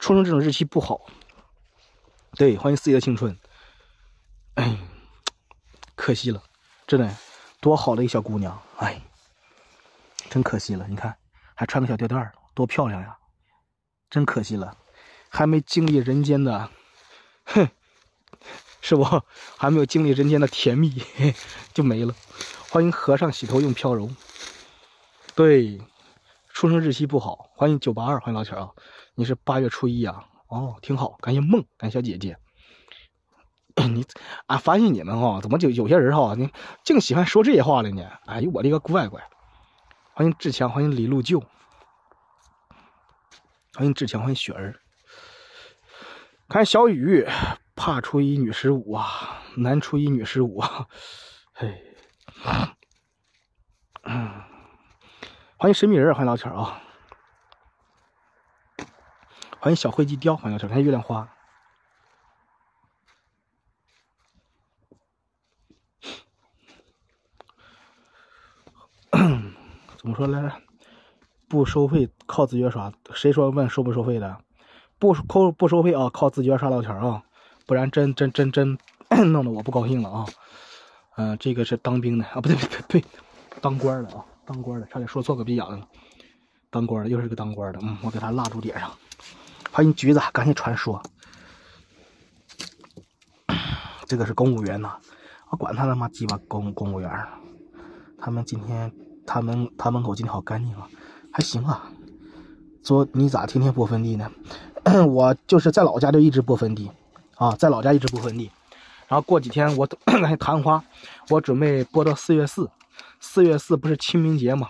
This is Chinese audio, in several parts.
出生这种日期不好。对，欢迎四爷的青春。哎，可惜了，真的，多好的一个小姑娘，哎，真可惜了。你看，还穿个小吊带多漂亮呀！真可惜了，还没经历人间的，哼，是不？还没有经历人间的甜蜜，就没了。欢迎和尚洗头用飘柔。对，出生日期不好。欢迎九八二，欢迎老铁啊！你是八月初一啊？哦，挺好。感谢梦，感谢小姐姐。你，俺发现你们哈，怎么就有些人哈，你净喜欢说这些话了呢？哎呦，我的个乖乖！欢迎志强，欢迎李路舅，欢迎志强，欢迎雪儿。看小雨，怕初一女十五啊，男初一女十五啊，嘿，嗯，欢迎神秘人，欢迎老铁啊，欢迎小灰鸡雕，欢迎老铁，欢迎月亮花。怎么说来着？不收费，靠自觉刷。谁说问收不收费的？不扣不收费啊，靠自觉刷老钱啊，不然真真真真 弄得我不高兴了啊。嗯，这个是当兵的啊，不对不对对，当官的啊，当官的，差点说错个逼样了。当官的又是个当官的，嗯，我给他蜡烛点上。欢迎橘子，感谢传说。这个是公务员呐，我管他他妈鸡巴公公务员，他们今天。他们他门口今天好干净啊，还行啊。昨你咋天天播坟地呢？我就是在老家就一直播坟地，啊，在老家一直播坟地。然后过几天我那昙花，我准备播到四月四。四月四不是清明节吗？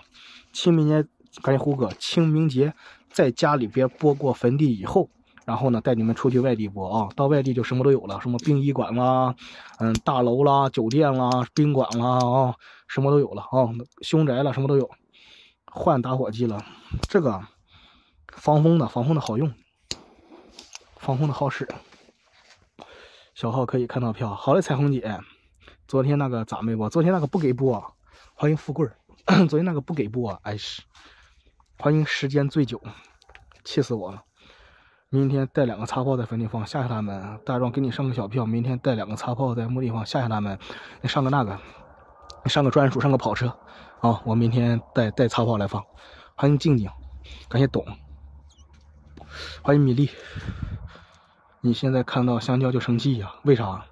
清明节，感谢胡哥，清明节在家里边播过坟地以后。然后呢，带你们出去外地播啊，到外地就什么都有了，什么殡仪馆啦，嗯，大楼啦，酒店啦，宾馆啦，啊，什么都有了啊，凶宅了，什么都有，换打火机了，这个防风的，防风的好用，防风的好使。小号可以看到票，好嘞，彩虹姐，昨天那个咋没播？昨天那个不给播，欢迎富贵 昨天那个不给播，哎是，欢迎时间最久，气死我了。明天带两个擦炮在坟地放，吓吓他们。大壮给你上个小票，明天带两个擦炮在墓地放，吓吓他们。你上个那个，你上个专属，上个跑车，啊！我明天带带擦炮来放。欢迎静静，感谢董，欢迎米粒。你现在看到香蕉就生气呀？为啥？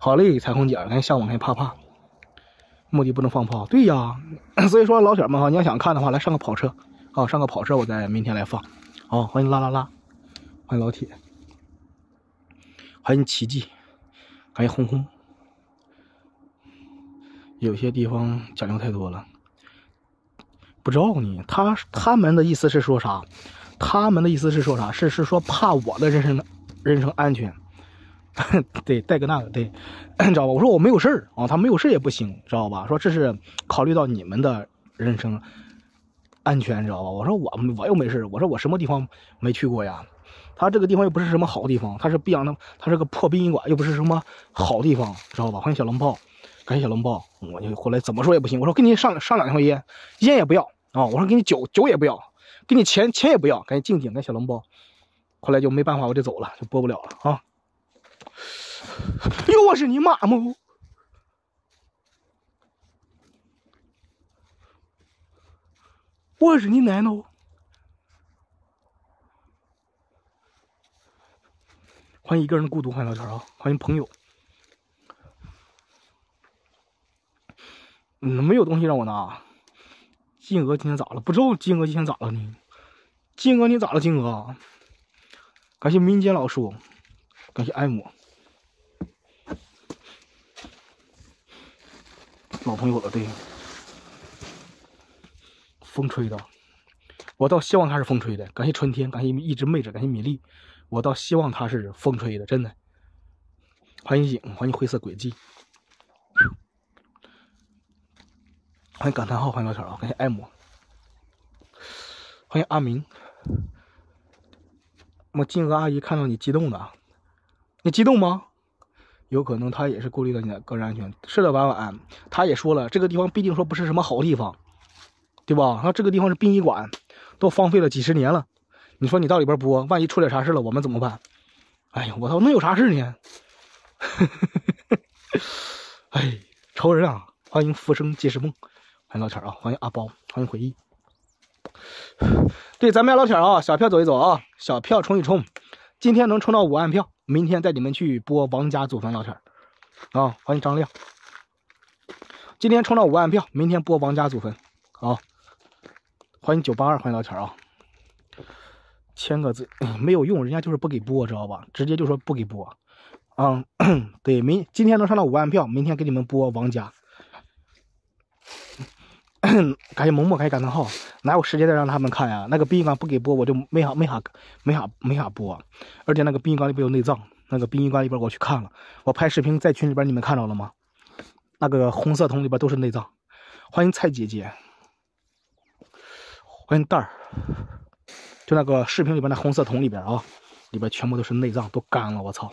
好嘞，彩虹姐，感谢向往，感谢怕怕。墓地不能放炮，对呀。所以说老铁们哈，你要想看的话，来上个跑车，啊，上个跑车，我再明天来放。好，欢迎啦啦啦。欢迎老铁，欢迎奇迹，欢迎轰轰。有些地方讲究太多了，不知道呢。他他们的意思是说啥？他们的意思是说啥？是是说怕我的人身人身安全？对，带个那个，对，你知道吧？我说我没有事儿啊，他没有事也不行，知道吧？说这是考虑到你们的人生安全，你知道吧？我说我我又没事我说我什么地方没去过呀？他这个地方又不是什么好地方，他是逼养的，他是个破殡仪馆，又不是什么好地方，知道吧？欢迎小龙炮，感谢小龙炮，我就后来怎么说也不行，我说给你上上两条烟，烟也不要啊，我说给你酒酒也不要，给你钱钱也不要，赶紧静静，感谢小龙炮，后来就没办法，我就走了，就播不了了啊。哟，我是你妈吗？我是你奶奶。欢迎一个人的孤独，欢迎聊天啊！欢迎朋友。嗯，没有东西让我拿。金鹅今天咋了？不知道金鹅今天咋了呢？金鹅你咋了？金鹅？感谢民间老叔，感谢爱慕，老朋友了，对。风吹的，我倒希望他是风吹的。感谢春天，感谢一直妹子，感谢米粒。我倒希望它是风吹的，真的。欢迎影，欢迎灰色轨迹，欢迎感叹号，欢迎老铁啊，感谢艾姆，欢迎阿明。我金鹅阿姨看到你激动的，你激动吗？有可能他也是顾虑到你的个人安全。是的，婉婉，他也说了，这个地方毕竟说不是什么好地方，对吧？那这个地方是殡仪馆，都荒废了几十年了。你说你到里边播，万一出点啥事了，我们怎么办？哎呀，我操，能有啥事呢？哎，仇人啊！欢迎浮生皆是梦，欢迎老铁啊！欢迎阿包，欢迎回忆。对，咱们家老铁啊，小票走一走啊，小票冲一冲。今天能冲到五万票，明天带你们去播王家祖坟老铁啊！欢迎张亮。今天冲到五万票，明天播王家祖坟啊！欢迎九八二，欢迎老铁啊！签个字 没有用，人家就是不给播，知道吧？直接就说不给播。啊，对，明今天能上到五万票，明天给你们播王家。感谢萌萌，感谢感叹号，哪有时间再让他们看呀？那个殡仪馆不给播，我就没法没法没法没法播。而且那个殡仪馆里边有内脏，那个殡仪馆里边我去看了，我拍视频在群里边，你们看到了吗？那个红色桶里边都是内脏。欢迎蔡姐姐，欢迎蛋儿。就那个视频里边那红色桶里边啊，里边全部都是内脏，都干了。我操，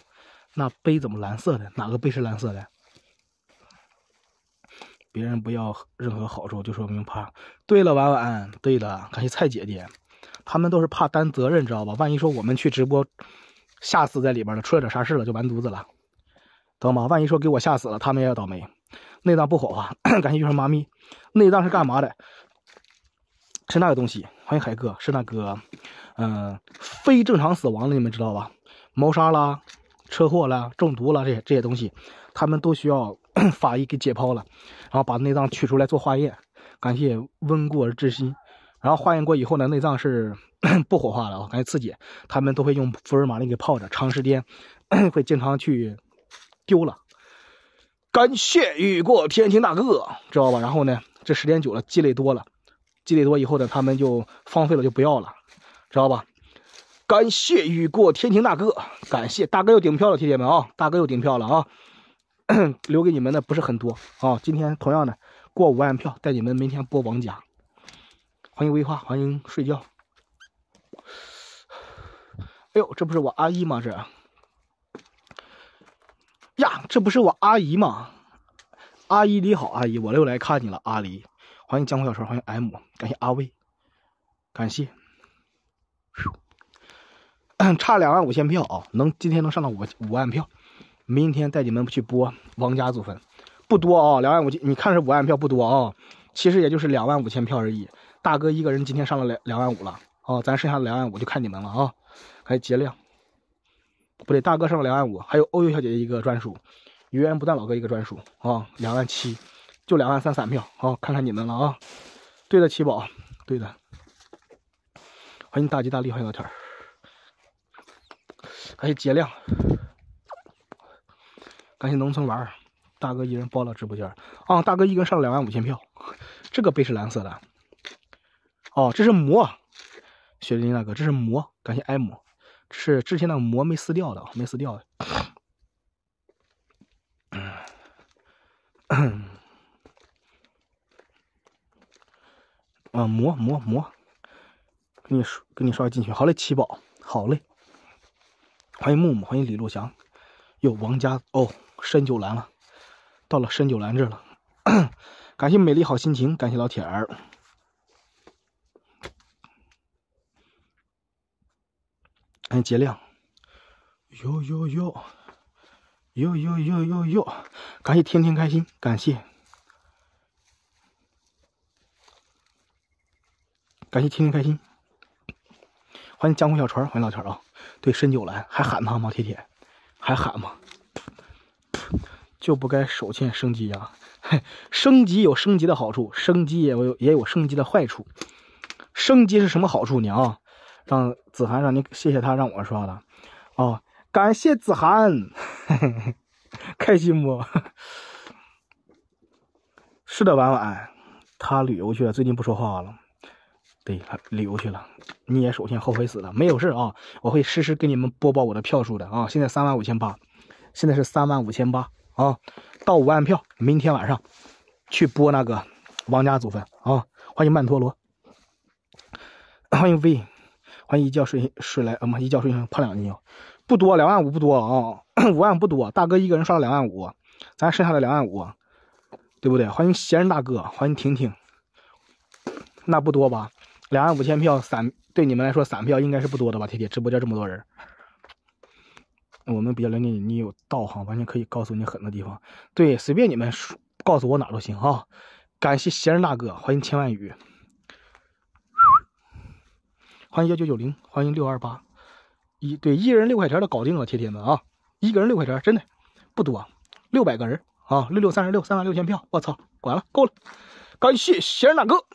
那杯怎么蓝色的？哪个杯是蓝色的？别人不要任何好处，就说明怕。对了，婉婉，对的，感谢蔡姐姐，他们都是怕担责任，知道吧？万一说我们去直播，吓死在里边了，出了点啥事了，就完犊子了，懂吗？万一说给我吓死了，他们也要倒霉。内脏不火化，感谢玉生妈咪。内脏是干嘛的？是那个东西。欢迎海哥，是那个，嗯，非正常死亡的，你们知道吧？谋杀啦、车祸啦、中毒啦，这些这些东西，他们都需要 法医给解剖了，然后把内脏取出来做化验。感谢温故而知新。然后化验过以后呢，内脏是 不火化的啊。感谢刺激，他们都会用福尔马林给泡着，长时间 会经常去丢了。感谢雨过天晴大哥，知道吧？然后呢，这时间久了，积累多了。积累多以后呢，他们就荒废了，就不要了，知道吧？感谢雨过天晴大哥，感谢大哥又顶票了，铁铁们啊，大哥又顶票了啊！留给你们的不是很多啊，今天同样的过五万票，带你们明天播王家。欢迎微花，欢迎睡觉。哎呦，这不是我阿姨吗？这呀，这不是我阿姨吗？阿姨你好，阿姨，我又来看你了，阿离。欢迎江湖小川，欢迎 M，感谢阿威，感谢，差两万五千票啊，能今天能上到五五万票，明天带你们去播王家祖坟，不多啊，两万五千，你看是五万票不多啊，其实也就是两万五千票而已。大哥一个人今天上了两两万五了啊，咱剩下的两万五就看你们了啊，还有杰亮，不对，大哥上了两万五，还有欧游小姐姐一个专属，源源不断老哥一个专属啊，两万七。就两万三散票，好，看看你们了啊！对的，七宝，对的，欢迎大吉大利，欢迎老铁儿，感谢杰亮，感谢农村玩儿，大哥一人包了直播间啊！大哥一个人上了两万五千票，这个杯是蓝色的，哦，这是膜，雪梨大哥，这是膜，感谢 M，是之前那个膜没撕掉的，没撕掉的，啊，磨磨磨，给你刷，给你刷进去。好嘞，七宝，好嘞。欢迎木木，欢迎李路祥。哟，王家哦，深九兰了，到了深九兰这了。感谢美丽好心情，感谢老铁儿。哎，杰亮。哟哟哟，哟哟哟哟哟，感谢天天开心，感谢。感谢天天开心，欢迎江湖小船，欢迎老铁啊！对，深九兰还喊他吗？铁铁还喊吗？就不该手欠升级呀！升级有升级的好处，升级也有也有升级的坏处。升级是什么好处呢？啊，让子涵让你谢谢他让我刷的哦，感谢子涵，嘿 嘿开心不？是的，婉婉，他旅游去了，最近不说话了。对，旅游去了，你也首先后悔死了。没有事啊，我会实时给你们播报我的票数的啊。现在三万五千八，现在是三万五千八啊，到五万票，明天晚上去播那个王家祖坟啊。欢迎曼陀罗，欢迎 V，欢迎一觉睡睡来，嗯，一觉睡醒胖两斤，不多，两万五不多啊，五万不多，大哥一个人刷了两万五，咱剩下的两万五，对不对？欢迎闲人大哥，欢迎婷婷，那不多吧？两万五千票散对你们来说散票应该是不多的吧？铁铁直播间这么多人，我们比较了解你，你有道行，完全可以告诉你很多地方。对，随便你们说，告诉我哪都行啊！感谢闲人大哥，欢迎千万语，欢迎幺九九零，欢迎六二八，一对一人六块钱的搞定了，铁铁们啊！一个人六块钱，真的不多，六百个人啊，六六三十六，三万六千票，我操，管了，够了，感谢闲人大哥。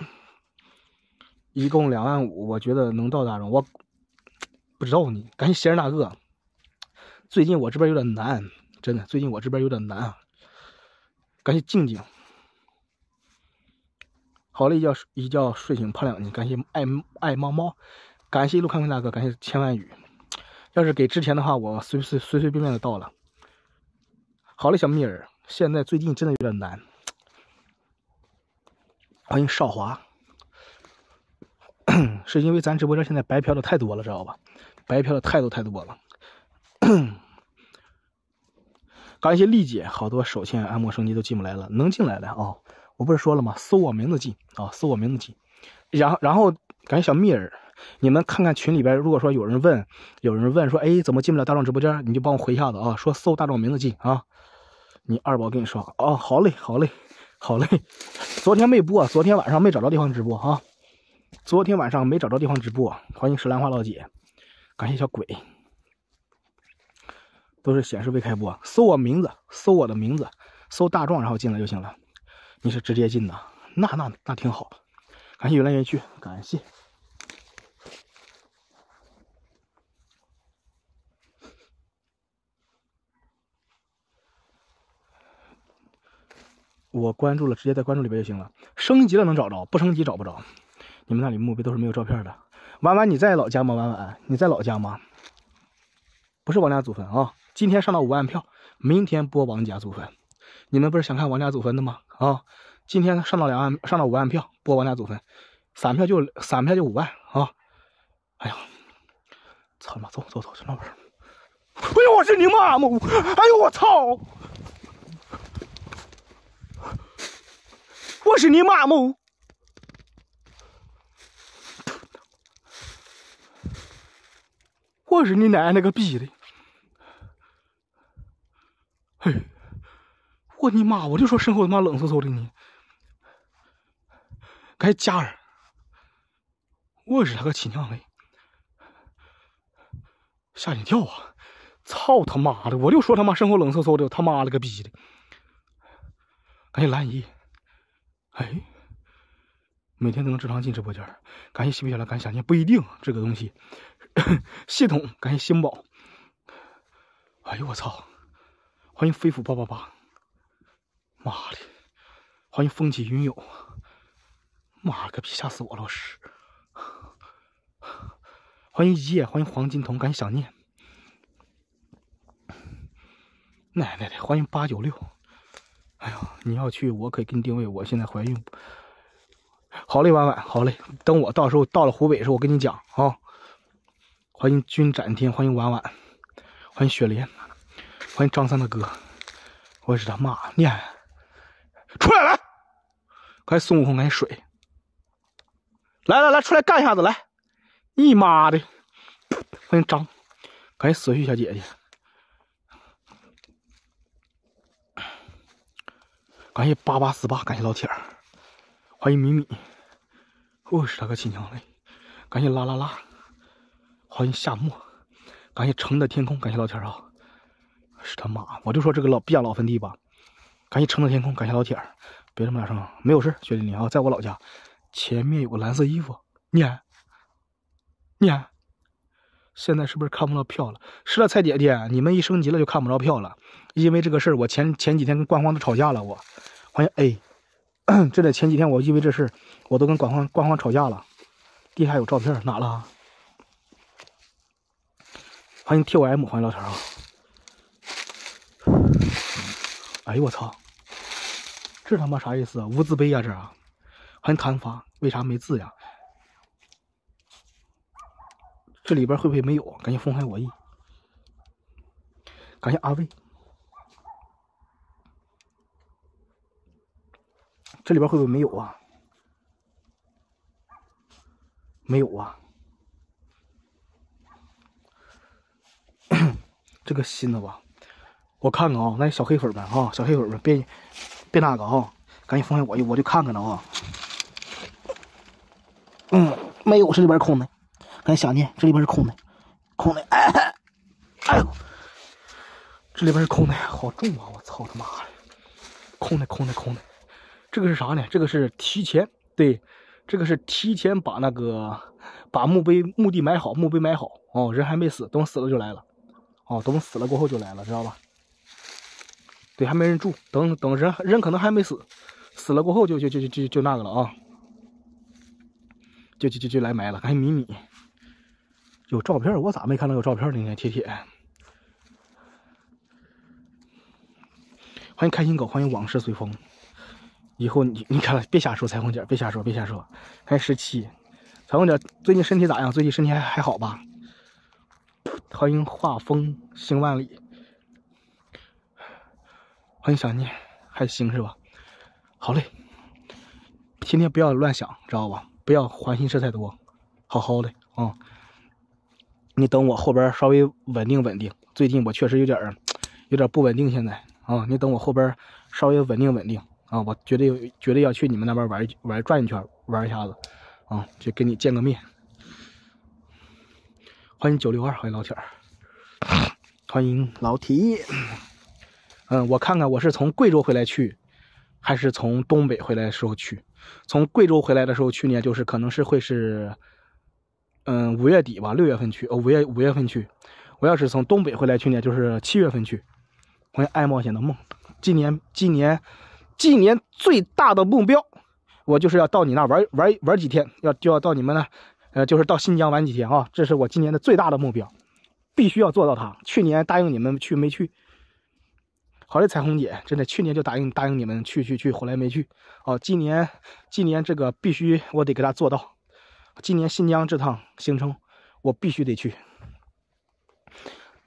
一共两万五，我觉得能到大众，我不知道你。感谢闲人大哥，最近我这边有点难，真的，最近我这边有点难啊。感谢静静，好了一觉一觉睡醒胖两斤。感谢爱爱猫猫，感谢一路看看大哥，感谢千万语。要是给之前的话，我随随随随便便的到了。好嘞，小蜜儿，现在最近真的有点难。欢迎少华。是因为咱直播间现在白嫖的太多了，知道吧？白嫖的太多太多了。感谢丽姐，好多手欠按摩升级都进不来了，能进来的啊！我不是说了吗？搜我名字进啊，搜我名字进。然后，然后感谢小蜜儿，你们看看群里边，如果说有人问，有人问说，哎，怎么进不了大壮直播间？你就帮我回一下子啊，说搜大壮名字进啊。你二宝跟你说啊，好嘞，好嘞，好嘞。昨天没播，昨天晚上没找着地方直播啊。昨天晚上没找着地方直播，欢迎石兰花老姐，感谢小鬼，都是显示未开播，搜我名字，搜我的名字，搜大壮，然后进来就行了。你是直接进的，那那那挺好。感谢缘来缘去，感谢。我关注了，直接在关注里边就行了。升级了能找着，不升级找不着。你们那里墓碑都是没有照片的。婉婉，你在老家吗？婉婉，你在老家吗？不是王家祖坟啊！今天上到五万票，明天播王家祖坟。你们不是想看王家祖坟的吗？啊！今天上到两万，上到五万票，播王家祖坟，散票就散票就五万啊！哎呀，操他妈，走走走，去那边。哎呦，我是你妈吗？哎呦，我操！我是你妈吗？我是你奶奶个逼的！嘿，我你妈！我就说身后他妈冷飕飕的呢。该家人，我是他个亲娘嘞！吓你跳啊！操他妈的！我就说他妈身后冷飕飕的，他妈了个逼的！感谢蓝姨，哎，每天都能正常进直播间。感谢西北小兰，感谢想念不一定这个东西。系统，感谢星宝。哎呦我操！欢迎飞虎八八八。妈的！欢迎风起云涌。妈了个逼，吓死我了！是。欢迎一夜，欢迎黄金瞳，感谢想念。奶奶的，欢迎八九六。哎呀，你要去，我可以给你定位。我现在怀孕。好嘞，婉婉，好嘞。等我到时候到了湖北的时候，我跟你讲啊。欢迎君展天，欢迎婉婉，欢迎雪莲，欢迎张三的哥，我是他妈，念出来来，快孙悟空，赶紧水，来来来，出来干一下子来，你妈的，欢迎张，感谢死去小姐姐，感谢八八四八，感谢老铁，欢迎米米，我是他个亲娘嘞，感谢啦啦啦。欢迎夏末，感谢城的天空，感谢老铁啊！是他妈，我就说这个老逼养老坟地吧。感谢城的天空，感谢老铁别这么大声，没有事，兄弟你啊，在我老家，前面有个蓝色衣服，念念，现在是不是看不到票了？是了，蔡姐姐，你们一升级了就看不着票了，因为这个事儿，我前前几天跟官方都吵架了。我欢迎 A，这在前几天我因为这事，我都跟官方官方吵架了。地下有照片，哪了？欢迎 T O M，欢迎老铁啊！哎呦我操，这他妈啥意思啊？无字碑呀这！欢迎弹发，为啥没字呀？这里边会不会没有？感谢风海我意，感谢阿卫，这里边会不会没有啊？没有啊？这个新的吧？我看看啊，那小黑粉们啊，小黑粉们别别那个啊，赶紧放下我，我就看看了啊。嗯，没有，这里边空的。赶紧想念，这里边是空的，空的。哎，哎呦，这里边是空的，好重啊！我操他妈的，空的，空的，空的。这个是啥呢？这个是提前对，这个是提前把那个把墓碑墓地埋好，墓碑埋好哦，人还没死，等死了就来了。哦，等死了过后就来了，知道吧？对，还没人住，等等人人可能还没死，死了过后就就就就就就那个了啊，就就就就来埋了，赶紧米米。有照片，我咋没看到有照片呢？铁铁，欢迎开心狗，欢迎往事随风。以后你你看，别瞎说彩虹姐，别瞎说，别瞎说。还十七，彩虹姐最近身体咋样？最近身体还还好吧？欢迎画风行万里，欢迎想念，还行是吧？好嘞，天天不要乱想，知道吧？不要烦心事太多，好好的啊。你等我后边稍微稳定稳定，最近我确实有点有点不稳定。现在啊，你等我后边稍微稳定稳定啊，我绝对绝对要去你们那边玩玩转一圈，玩一下子啊，就跟你见个面。欢迎九六二，欢迎老铁儿，欢迎老铁。嗯，我看看我是从贵州回来去，还是从东北回来的时候去？从贵州回来的时候，去年就是可能是会是。嗯，五月底吧，六月份去。哦，五月五月份去。我要是从东北回来，去年就是七月份去。欢迎爱冒险的梦。今年，今年，今年最大的目标，我就是要到你那玩玩玩几天，要就要到你们那，呃，就是到新疆玩几天啊！这是我今年的最大的目标，必须要做到它。去年答应你们去没去？好嘞，彩虹姐，真的，去年就答应答应你们去去去，后来没去。哦，今年，今年这个必须我得给他做到。今年新疆这趟行程，我必须得去。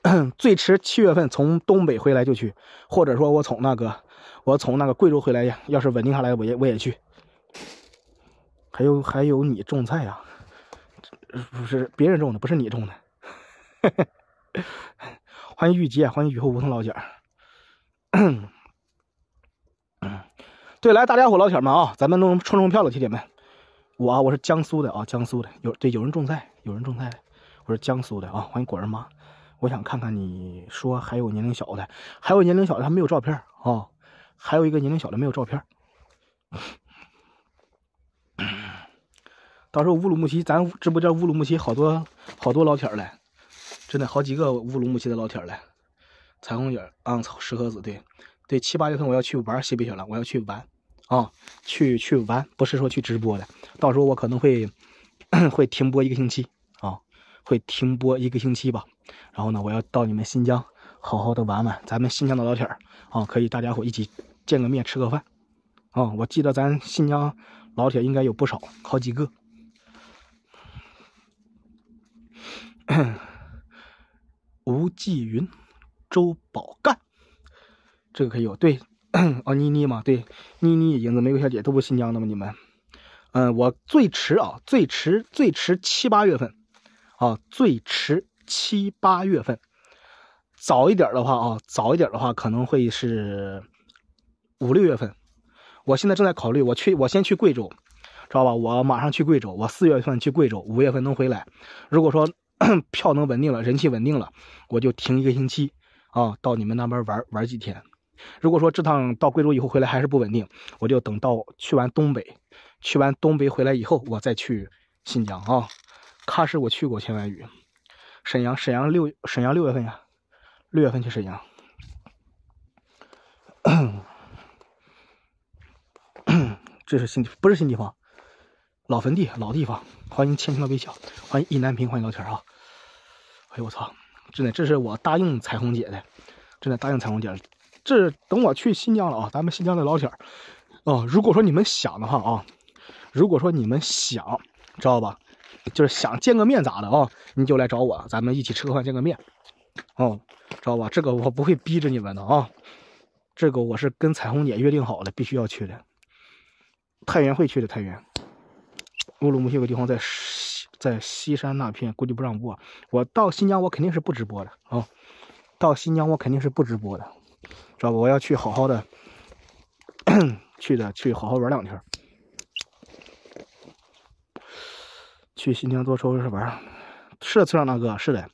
最迟七月份从东北回来就去，或者说我从那个我从那个贵州回来呀，要是稳定下来，我也我也去。还有还有你种菜呀？不是别人种的，不是你种的。欢迎玉洁，欢迎雨后梧桐老姐。嗯，对，来大家伙老铁们啊，咱们弄冲冲票了，铁铁们。我啊我是江苏的啊，江苏的有对有人种菜，有人种菜，我是江苏的啊，欢迎果儿妈，我想看看你说还有年龄小的，还有年龄小的他没有照片啊，还有一个年龄小的没有照片，到时候乌鲁木齐咱直播间乌鲁木齐好多好多老铁儿来，真的好几个乌鲁木齐的老铁儿来，彩虹姐啊，石河子对对七八月份我要去玩西北雪了，我要去玩。啊，去去玩，不是说去直播的。到时候我可能会 会停播一个星期啊，会停播一个星期吧。然后呢，我要到你们新疆好好的玩玩。咱们新疆的老铁儿啊，可以大家伙一起见个面，吃个饭啊。我记得咱新疆老铁应该有不少，好几个。吴继云、周宝干，这个可以有对。哦，妮妮嘛，对，妮妮、影子、玫瑰小姐都不新疆的吗？你们，嗯，我最迟啊，最迟最迟七八月份，啊，最迟七八月份，早一点的话啊，早一点的话可能会是五六月份。我现在正在考虑，我去，我先去贵州，知道吧？我马上去贵州，我四月份去贵州，五月份能回来。如果说 票能稳定了，人气稳定了，我就停一个星期啊，到你们那边玩玩几天。如果说这趟到贵州以后回来还是不稳定，我就等到去完东北，去完东北回来以后，我再去新疆啊。喀什我去过千万语，沈阳沈阳六沈阳六月份呀，六月份去沈阳。这是新不是新地方，老坟地老地方。欢迎千秋的微笑，欢迎意难平，欢迎老铁啊。哎呦我操，真的这是我答应彩虹姐的，真的答应彩虹姐。这等我去新疆了啊，咱们新疆的老铁，哦，如果说你们想的话啊，如果说你们想，知道吧？就是想见个面咋的啊？你就来找我，咱们一起吃个饭见个面，哦，知道吧？这个我不会逼着你们的啊，这个我是跟彩虹姐约定好了，必须要去的。太原会去的，太原。乌鲁木齐有个地方在西，在西山那片，估计不让播。我到新疆，我肯定是不直播的啊。到新疆我肯定是不直播的，知道不？我要去好好的，去的去好好玩两天。去新疆多收拾玩，是，村长大哥，是的。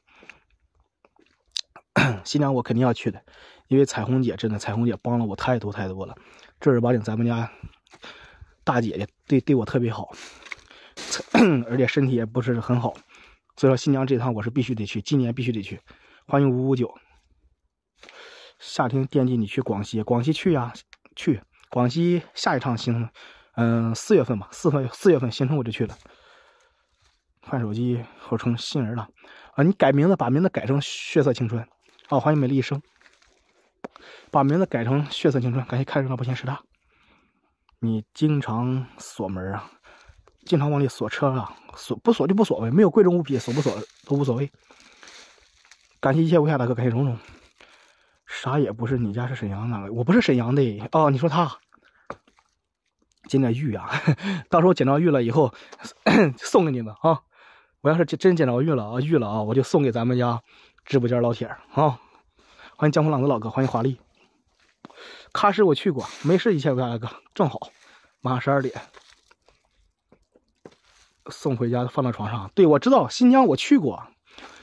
新疆我肯定要去的，因为彩虹姐真的，彩虹姐帮了我太多太多了。正儿八经，咱们家大姐姐对对我特别好，而且身体也不是很好，所以说新疆这趟我是必须得去，今年必须得去。欢迎五五九，夏天惦记你去广西，广西去呀，去广西下一趟行程，嗯，四月份吧，四月四月份行程我就去了。换手机后成新人了啊！你改名字，把名字改成血色青春。哦，欢迎美丽一生。把名字改成血色青春，感谢开着那不嫌事大。你经常锁门啊？经常往里锁车啊？锁不锁就不锁呗，没有贵重物品锁不锁都无所谓。感谢一切无下大哥，感谢蓉蓉。啥也不是，你家是沈阳哪个？我不是沈阳的哦。你说他捡点玉啊？到时候捡到玉了以后 送给你们啊。我要是真捡着玉了啊，玉了啊，我就送给咱们家直播间老铁啊！欢迎江湖浪子老哥，欢迎华丽。喀什我去过，没事，一千块大哥，正好，马上十二点，送回家放到床上。对，我知道新疆我去过，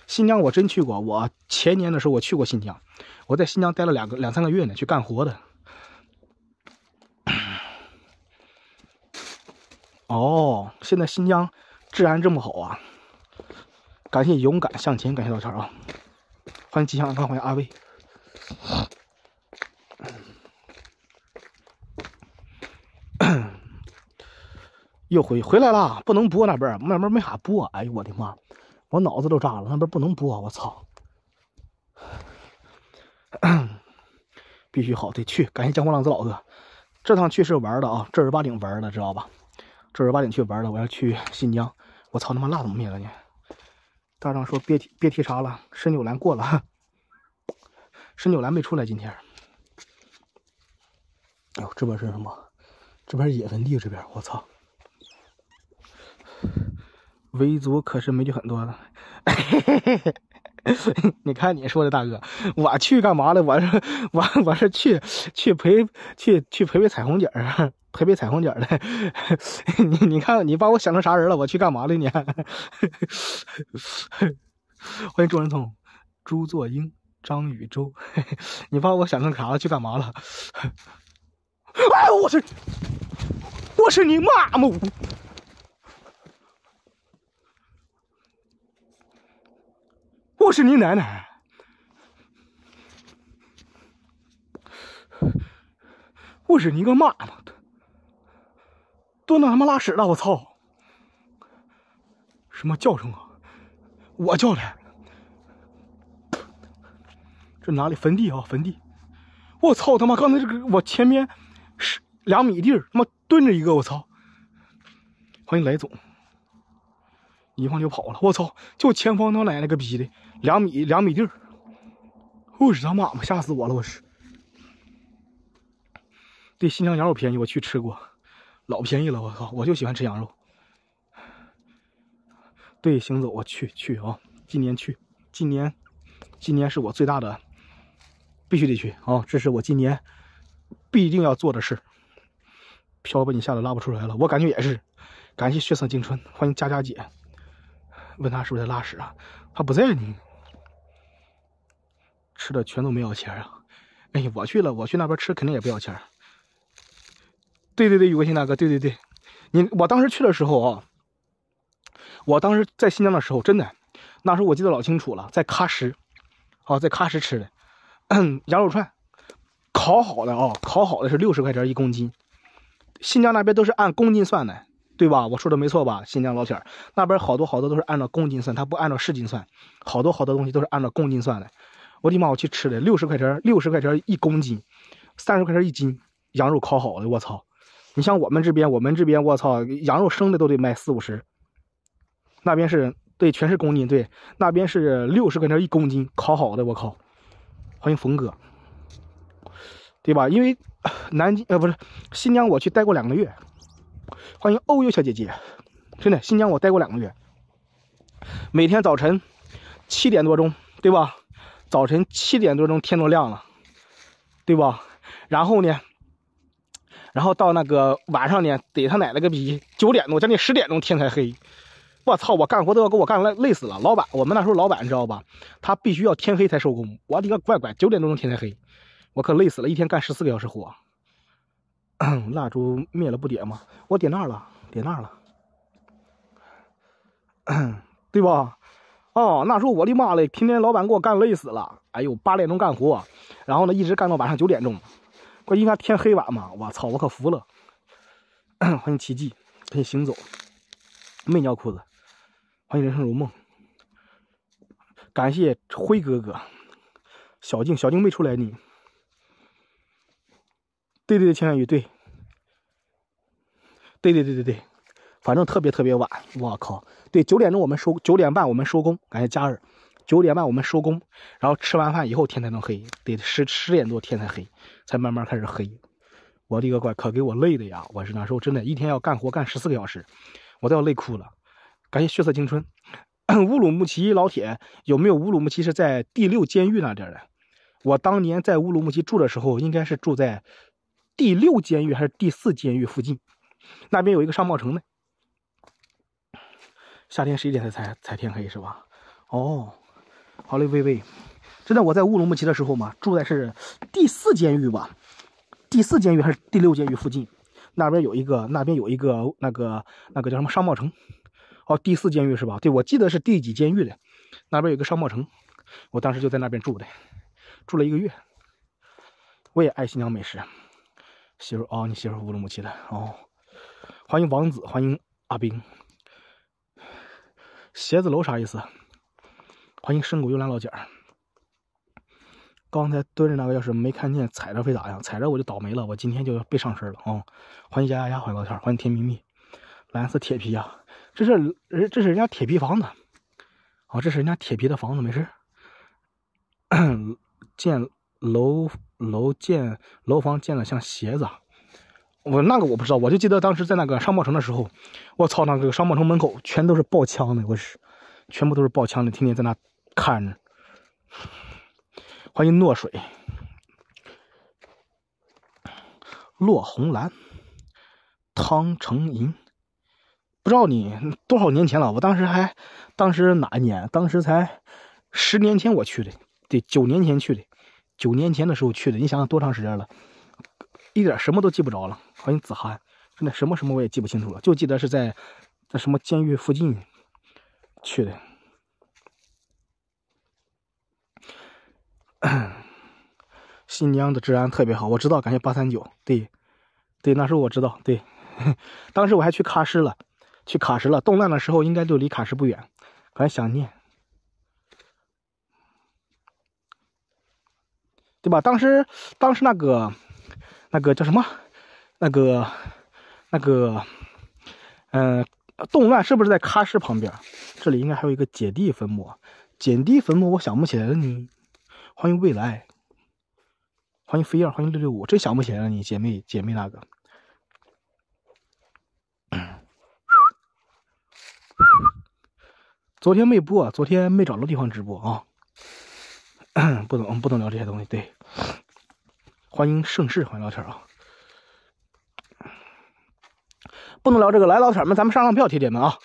新疆我真去过。我前年的时候我去过新疆，我在新疆待了两个两三个月呢，去干活的。哦，现在新疆治安这么好啊！感谢勇敢向前，感谢老钱啊！欢迎吉祥安康，欢迎阿威。又回回来了，不能播那边，那边没法播。哎呦我的妈，我脑子都炸了，那边不能播，我操！必须好得去，感谢江湖浪子老哥，这趟去是玩的啊，正儿八经玩的，知道吧？正儿八经去玩的，我要去新疆，我操他妈辣怎么灭了呢？大壮说别提别提啥了，深九兰过了，深九兰没出来今天。哎呦，这边是什么？这边是野坟地，这边我操！维族可是美女很多的。你看你说的大哥，我去干嘛了？我是我我是去去陪去去陪陪彩虹姐儿。陪陪彩虹姐儿的，你你看你把我想成啥人了？我去干嘛了你？欢迎众人通，朱作英、张宇洲，你把我想成啥了？去干嘛了？哎呦我去！我是你妈妈！我是你奶奶！我是你个妈妈！多那他妈拉屎了！我操！什么叫声啊？我叫的。这哪里坟地啊？坟地！我操他妈！刚才这个我前面是两米地他妈蹲着一个！我操！欢迎雷总，一晃就跑了！我操！就前方他奶奶个逼的，两米两米地儿我日他妈妈，吓死我了！我是。对新疆羊肉便宜，我去吃过。老便宜了，我靠！我就喜欢吃羊肉。对，行走，我去去啊！今年去，今年，今年是我最大的，必须得去啊！这是我今年必定要做的事。飘把你吓得拉不出来了，我感觉也是。感谢血色青春，欢迎佳佳姐。问他是不是在拉屎啊？他不在呢。吃的全都没要钱啊！哎呀，我去了，我去那边吃肯定也不要钱。对对对，有个新大哥，对对对，你我当时去的时候啊，我当时在新疆的时候，真的，那时候我记得老清楚了，在喀什，啊，在喀什吃的 羊肉串，烤好的啊，烤好的是六十块钱一公斤，新疆那边都是按公斤算的，对吧？我说的没错吧？新疆老铁那边好多好多都是按照公斤算，他不按照市斤算，好多好多东西都是按照公斤算的。我的妈，我去吃的六十块钱，六十块钱一公斤，三十块钱一斤羊肉烤好的，我操！你像我们这边，我们这边，我操，羊肉生的都得卖四五十。那边是对，全是公斤，对，那边是六十块钱一公斤，烤好的，我靠！欢迎冯哥，对吧？因为南京呃不是新疆，我去待过两个月。欢迎欧优小姐姐，真的，新疆我待过两个月。每天早晨七点多钟，对吧？早晨七点多钟天都亮了，对吧？然后呢，然后到那个晚上呢，得他奶奶个逼，九点多将近十点钟天才黑。我操！我干活都要给我干累累死了。老板，我们那时候老板你知道吧？他必须要天黑才收工。我的个乖乖，九点多钟天才黑，我可累死了，一天干十四个小时活。蜡烛灭了不点吗？我点那了，点那了，对吧？哦，那时候我的妈嘞，天天老板给我干累死了。哎呦，八点钟干活，然后呢一直干到晚上九点钟。关键天黑晚嘛，我操，我可服了。欢迎奇迹，可以行走，没尿裤子。欢迎人生如梦，感谢辉哥哥，小静，小静没出来呢。对对对，千万宇，对，对对对对对，反正特别特别晚，我靠，对，九点钟我们收，九点半我们收工，感谢佳儿，九点半我们收工，然后吃完饭以后天才能黑，得十十点多天才黑，才慢慢开始黑。我的个乖，可给我累的呀！我是那时候真的一天要干活干十四个小时，我都要累哭了。感谢血色青春，乌鲁木齐老铁有没有乌鲁木齐是在第六监狱那点的？我当年在乌鲁木齐住的时候，应该是住在第六监狱还是第四监狱附近？那边有一个商贸城呢。夏天十一点才才才天黑是吧？哦，好嘞，微微，真的我在乌鲁木齐的时候嘛，住在是第四监狱吧？第四监狱还是第六监狱附近？那边有一个，那边有一个那个那个叫什么商贸城？哦，第四监狱是吧？对，我记得是第几监狱的，那边有个商贸城，我当时就在那边住的，住了一个月。我也爱新疆美食，媳妇哦，你媳妇乌鲁木齐的哦。欢迎王子，欢迎阿兵。鞋子楼啥意思？欢迎深谷幽兰老姐儿。刚才蹲着那个，要是没看见踩着会咋样？踩着我就倒霉了，我今天就要被上身了啊！欢迎丫丫丫，欢迎老天，欢迎甜蜜蜜，蓝色铁皮呀。这是人，这是人家铁皮房子，哦，这是人家铁皮的房子，没事。建楼楼建楼房建的像鞋子，我那个我不知道，我就记得当时在那个商贸城的时候，我操，那个商贸城门口全都是抱枪的，我是，全部都是抱枪的，天天在那看着。欢迎诺水，落红蓝，汤成银。不知道你多少年前了，我当时还，当时哪一年？当时才十年前我去的，对，九年前去的，九年前的时候去的。你想想多长时间了，一点什么都记不着了。欢迎子涵，真的什么什么我也记不清楚了，就记得是在在什么监狱附近去的。新疆的治安特别好，我知道，感谢八三九，对，对，那时候我知道，对，当时我还去喀什了。去喀什了，动乱的时候应该就离喀什不远，很想念，对吧？当时，当时那个，那个叫什么？那个，那个，嗯，动乱是不是在喀什旁边？这里应该还有一个姐弟坟墓，姐弟坟墓我想不起来了。你，欢迎未来，欢迎飞燕，欢迎六六五，真想不起来了。你姐妹姐妹那个。昨天没播，昨天没找到地方直播啊，不能不能聊这些东西。对，欢迎盛世，欢迎老铁啊，不能聊这个。来，老铁们，咱们上上票，铁铁们啊，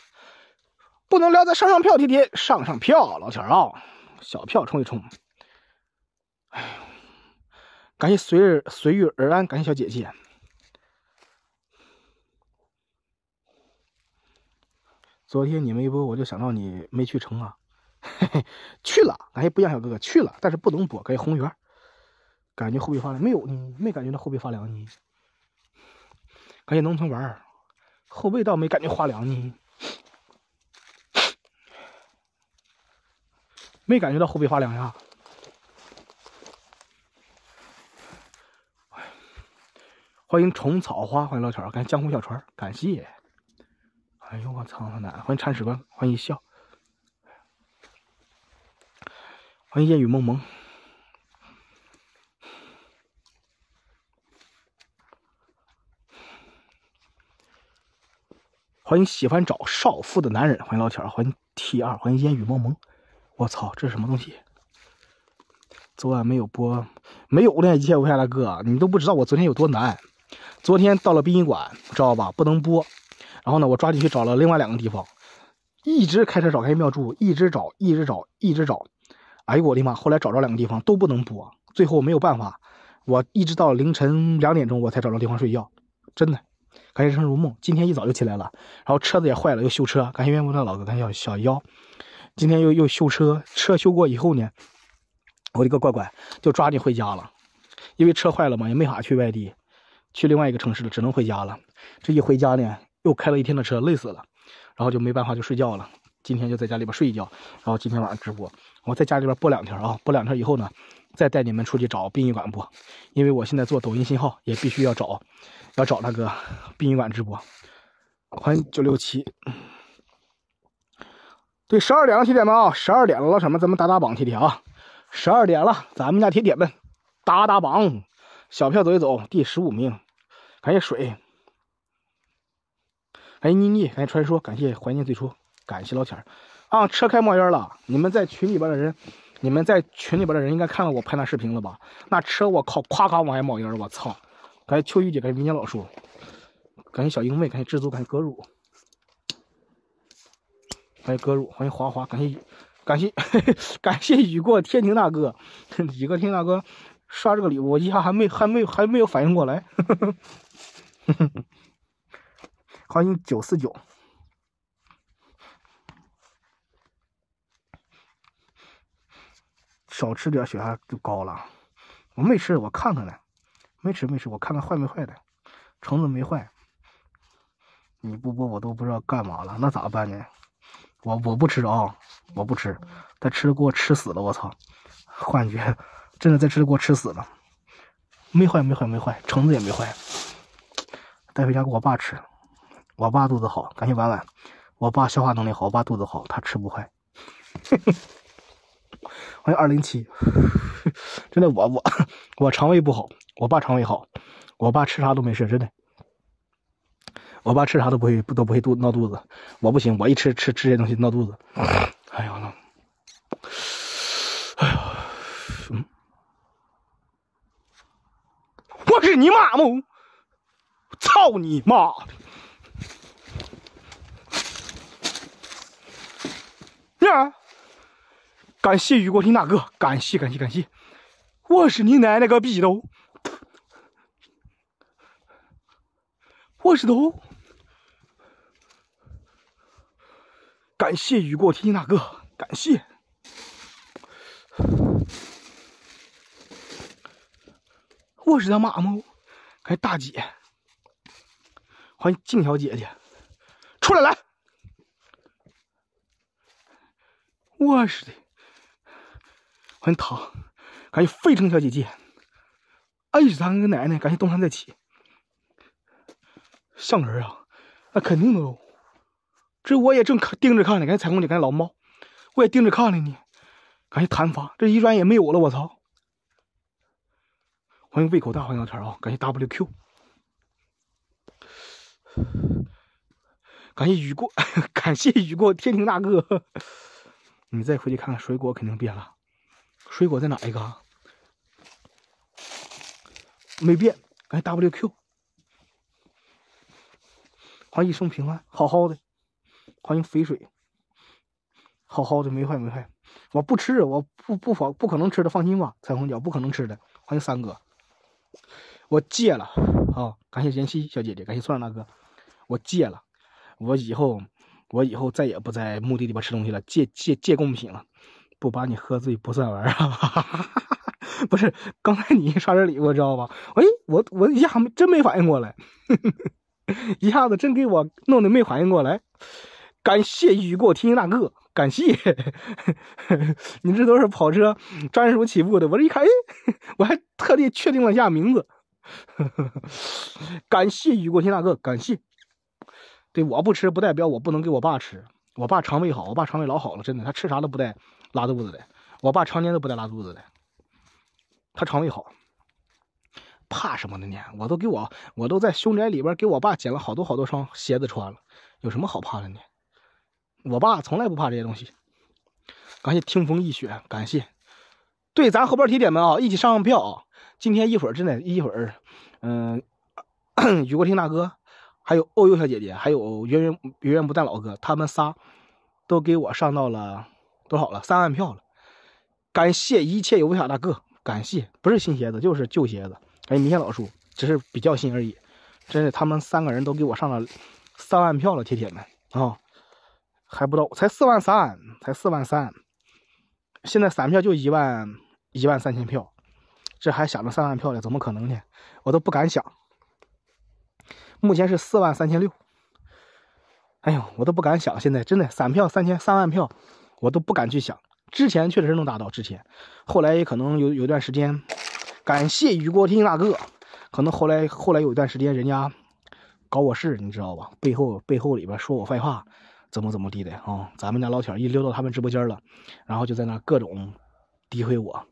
不能聊，再上上票，铁铁上上票，老铁啊，小票冲一冲。哎呦，感谢随日随遇而安，感谢小姐姐。昨天你没播，我就想到你没去成啊，嘿嘿，去了，感谢不一样小哥哥去了，但是不能播，感谢红源，感觉后背发凉没有？你没感觉到后背发凉呢？感谢农村玩后背倒没感觉发凉呢，没感觉到后背发凉呀。欢迎虫草花，欢迎老巧，感谢江湖小船，感谢。哎呦我操他奶！欢迎铲屎官，欢迎一笑，欢迎烟雨蒙蒙，欢迎喜欢找少妇的男人，欢迎老铁，欢迎 T 二，欢迎烟雨蒙蒙。我操，这是什么东西？昨晚没有播，没有呢，一切无下大哥，你都不知道我昨天有多难。昨天到了殡仪馆，知道吧？不能播。然后呢，我抓紧去找了另外两个地方，一直开车找开庙祝，一直找，一直找，一直找。哎呦我的妈！后来找着两个地方都不能播，最后没有办法，我一直到凌晨两点钟我才找着地方睡觉。真的，感谢人生如梦。今天一早就起来了，然后车子也坏了，又修车。感谢冤枉的老哥，感谢小小妖。今天又又修车，车修过以后呢？我的个乖乖，就抓紧回家了，因为车坏了嘛，也没法去外地，去另外一个城市了，只能回家了。这一回家呢，又开了一天的车，累死了，然后就没办法就睡觉了。今天就在家里边睡一觉，然后今天晚上直播，我在家里边播两天啊，播两天以后呢，再带你们出去找殡仪馆播，因为我现在做抖音信号也必须要找，要找那个殡仪馆直播。欢迎九六七。对，十二点了，铁铁们啊，十二点了，老铁们，咱们打打榜，铁铁啊，十二点了，咱们家铁铁们打打榜，小票走一走，第十五名，感谢水，感谢妮妮，感谢传说，感谢怀念最初，感谢老铁儿啊，车开冒烟了，你们在群里边的人，你们在群里边的人应该看到我拍那视频了吧？那车我靠，夸夸往外冒烟，我操！感谢秋雨姐，感谢民间老叔，感谢小英妹，感谢知足，感谢葛汝。欢迎哥入，欢迎华华，感谢感谢 感谢雨过天晴大哥，雨过天晴大哥刷这个礼物，我一下还没还没还没有反应过来。呵呵呵欢迎九四九，少吃点血压就高了。我没吃，我看看呢，没吃没吃，我看看坏没坏的，橙子没坏。你不播我都不知道干嘛了，那咋办呢？我我不吃啊，我不吃，他吃的给我吃死了，我操！幻觉，真的在吃的给我吃死了，没坏没坏没坏，橙子也没坏，带回家给我爸吃，我爸肚子好，感谢婉婉，我爸消化能力好，我爸肚子好，他吃不坏。欢迎二零七，真的我我我肠胃不好，我爸肠胃好，我爸吃啥都没事，真的。我爸吃啥都不会，不都不会肚闹肚子，我不行，我一吃吃吃这些东西闹肚子。哎呀，那，哎呀，我是你妈吗？操你妈的！呀，感谢雨过天大哥，感谢感谢感谢，我是你奶奶个逼的！我是都。感谢雨过天大哥，感谢。我是他妈吗？感谢大姐，欢迎静小姐姐，出来来。我是的，欢迎他，感谢费城小姐姐，爱是咱个奶奶，感谢东山再起。像人啊，那肯定的喽。这我也正看盯着看呢，感谢彩虹姐，感谢老猫，我也盯着看了呢。感谢弹发，这一转也没有了，我操！欢迎胃口大，欢迎聊天啊！感谢 WQ，感谢雨过，感谢雨过天晴大哥。你再回去看看水果，肯定变了。水果在哪一个？没变。感谢 WQ，欢迎一生平安，好好的。欢迎肥水，好好的没坏没坏，我不吃，我不不放不可能吃的，放心吧，彩虹角不可能吃的。欢迎三哥，我戒了啊！感谢妍希小姐姐，感谢村长大哥，我戒了，我以后我以后再也不在墓地里边吃东西了，戒戒戒贡品了，不把你喝醉不算玩啊！不是，刚才你刷这礼物知道吧？哎，我我一下没真没反应过来，一下子真给我弄得没反应过来。感谢雨过天晴大哥，感谢 你这都是跑车专属起步的。我这一看，哎，我还特地确定了一下名字。感谢雨过天大哥，感谢。对，我不吃不代表我不能给我爸吃。我爸肠胃好，我爸肠胃老好了，真的，他吃啥都不带拉肚子的。我爸常年都不带拉肚子的，他肠胃好。怕什么的呢？我都给我，我都在凶宅里边给我爸捡了好多好多双鞋子穿了，有什么好怕的呢？我爸从来不怕这些东西。感谢听风一雪，感谢对，咱后边铁铁们啊，一起上上票啊！今天一会儿真的，一会儿，嗯，雨过厅大哥，还有欧优小姐姐，还有源源源源不断老哥，他们仨都给我上到了多少了？三万票了！感谢一切有为小大哥，感谢，不是新鞋子就是旧鞋子，感谢明天老叔，只是比较新而已。真是他们三个人都给我上了三万票了，铁铁们啊！还不到，才四万三，才四万三。现在散票就一万一万三千票，这还想着三万票呢？怎么可能呢？我都不敢想。目前是四万三千六。哎呦，我都不敢想。现在真的散票三千三万票，我都不敢去想。之前确实是能达到，之前，后来也可能有有一段时间，感谢雨过天大哥，可能后来后来有一段时间人家搞我事，你知道吧？背后背后里边说我坏话。怎么怎么地的啊？咱们家老铁一溜到他们直播间了，然后就在那各种诋毁我，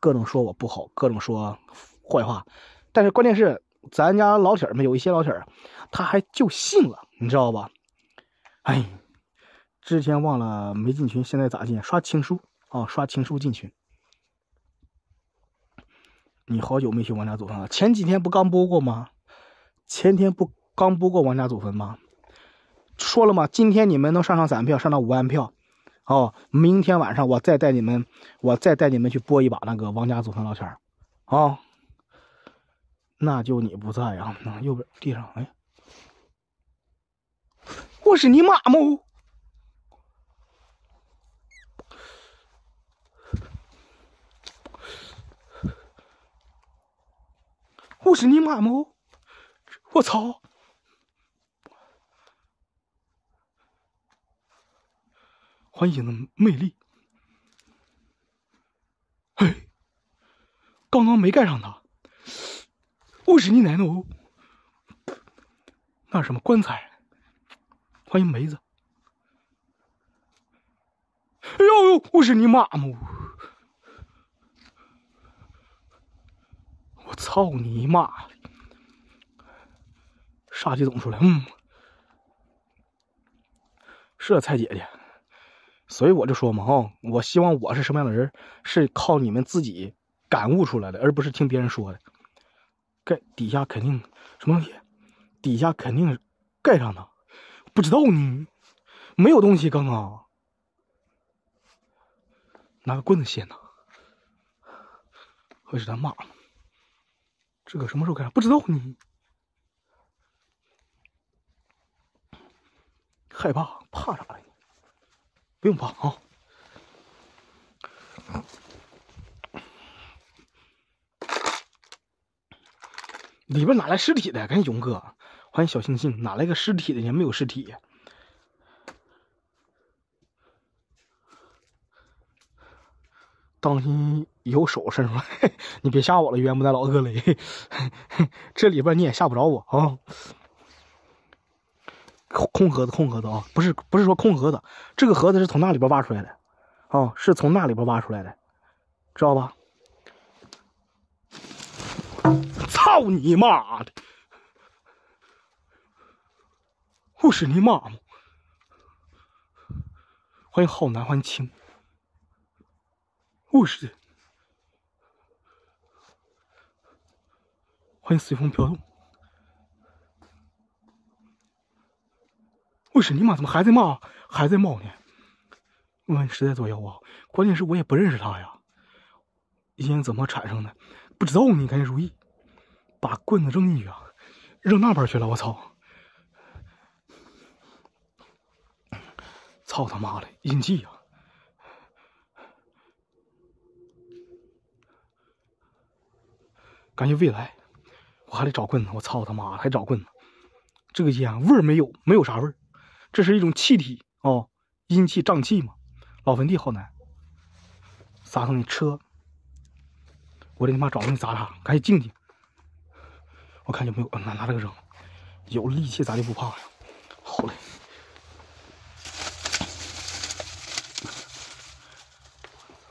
各种说我不好，各种说坏话。但是关键是咱家老铁们有一些老铁他还就信了，你知道吧？哎，之前忘了没进群，现在咋进？刷情书啊，刷情书进群。你好久没去王家祖坟了？前几天不刚播过吗？前天不刚播过王家祖坟吗？说了吗？今天你们能上上散票，上到五万票，哦，明天晚上我再带你们，我再带你们去播一把那个王家祖坟老钱啊。那就你不在呀？那右边地上，哎，我是你妈吗？我是你妈吗？我操！欢迎的魅力，嘿，刚刚没盖上他，我是你奶奶哦。那什么棺材？欢迎梅子。哎呦呦，我是你妈吗？我操你妈！杀气总出来，嗯，是蔡姐姐。所以我就说嘛，哈，我希望我是什么样的人，是靠你们自己感悟出来的，而不是听别人说的。盖底下肯定什么东西，底下肯定盖上的，不知道呢，没有东西。刚刚拿个棍子掀呢，我是他妈吗？这个什么时候开始？不知道呢，害怕，怕啥呀？不用怕啊！里边哪来尸体的？赶紧勇哥，欢迎小星星，哪来个尸体的？也没有尸体。当心有手伸出来！你别吓我了，冤不得老哥嘞！这里边你也吓不着我啊！空盒子，空盒子啊，不是不是说空盒子，这个盒子是从那里边挖出来的，啊，是从那里边挖出来的，知道吧？操你妈的！我是你妈吗？欢迎浩南，欢迎青，我是，欢迎随风飘动。我是你妈，怎么还在骂，还在冒呢？我实在作妖啊！关键是我也不认识他呀，一天怎么产生的？不知道你赶紧注意，把棍子扔进去啊，扔那边去了！我操！操他妈的，阴气呀！感谢未来，我还得找棍子！我操他妈，还找棍子！这个烟味儿没有，没有啥味儿。这是一种气体哦，阴气胀气嘛。老坟地好难，砸上你车，我得他妈找东西砸他，赶紧静静。我看有没有，拿拿这个扔，有力气咱就不怕呀。好嘞，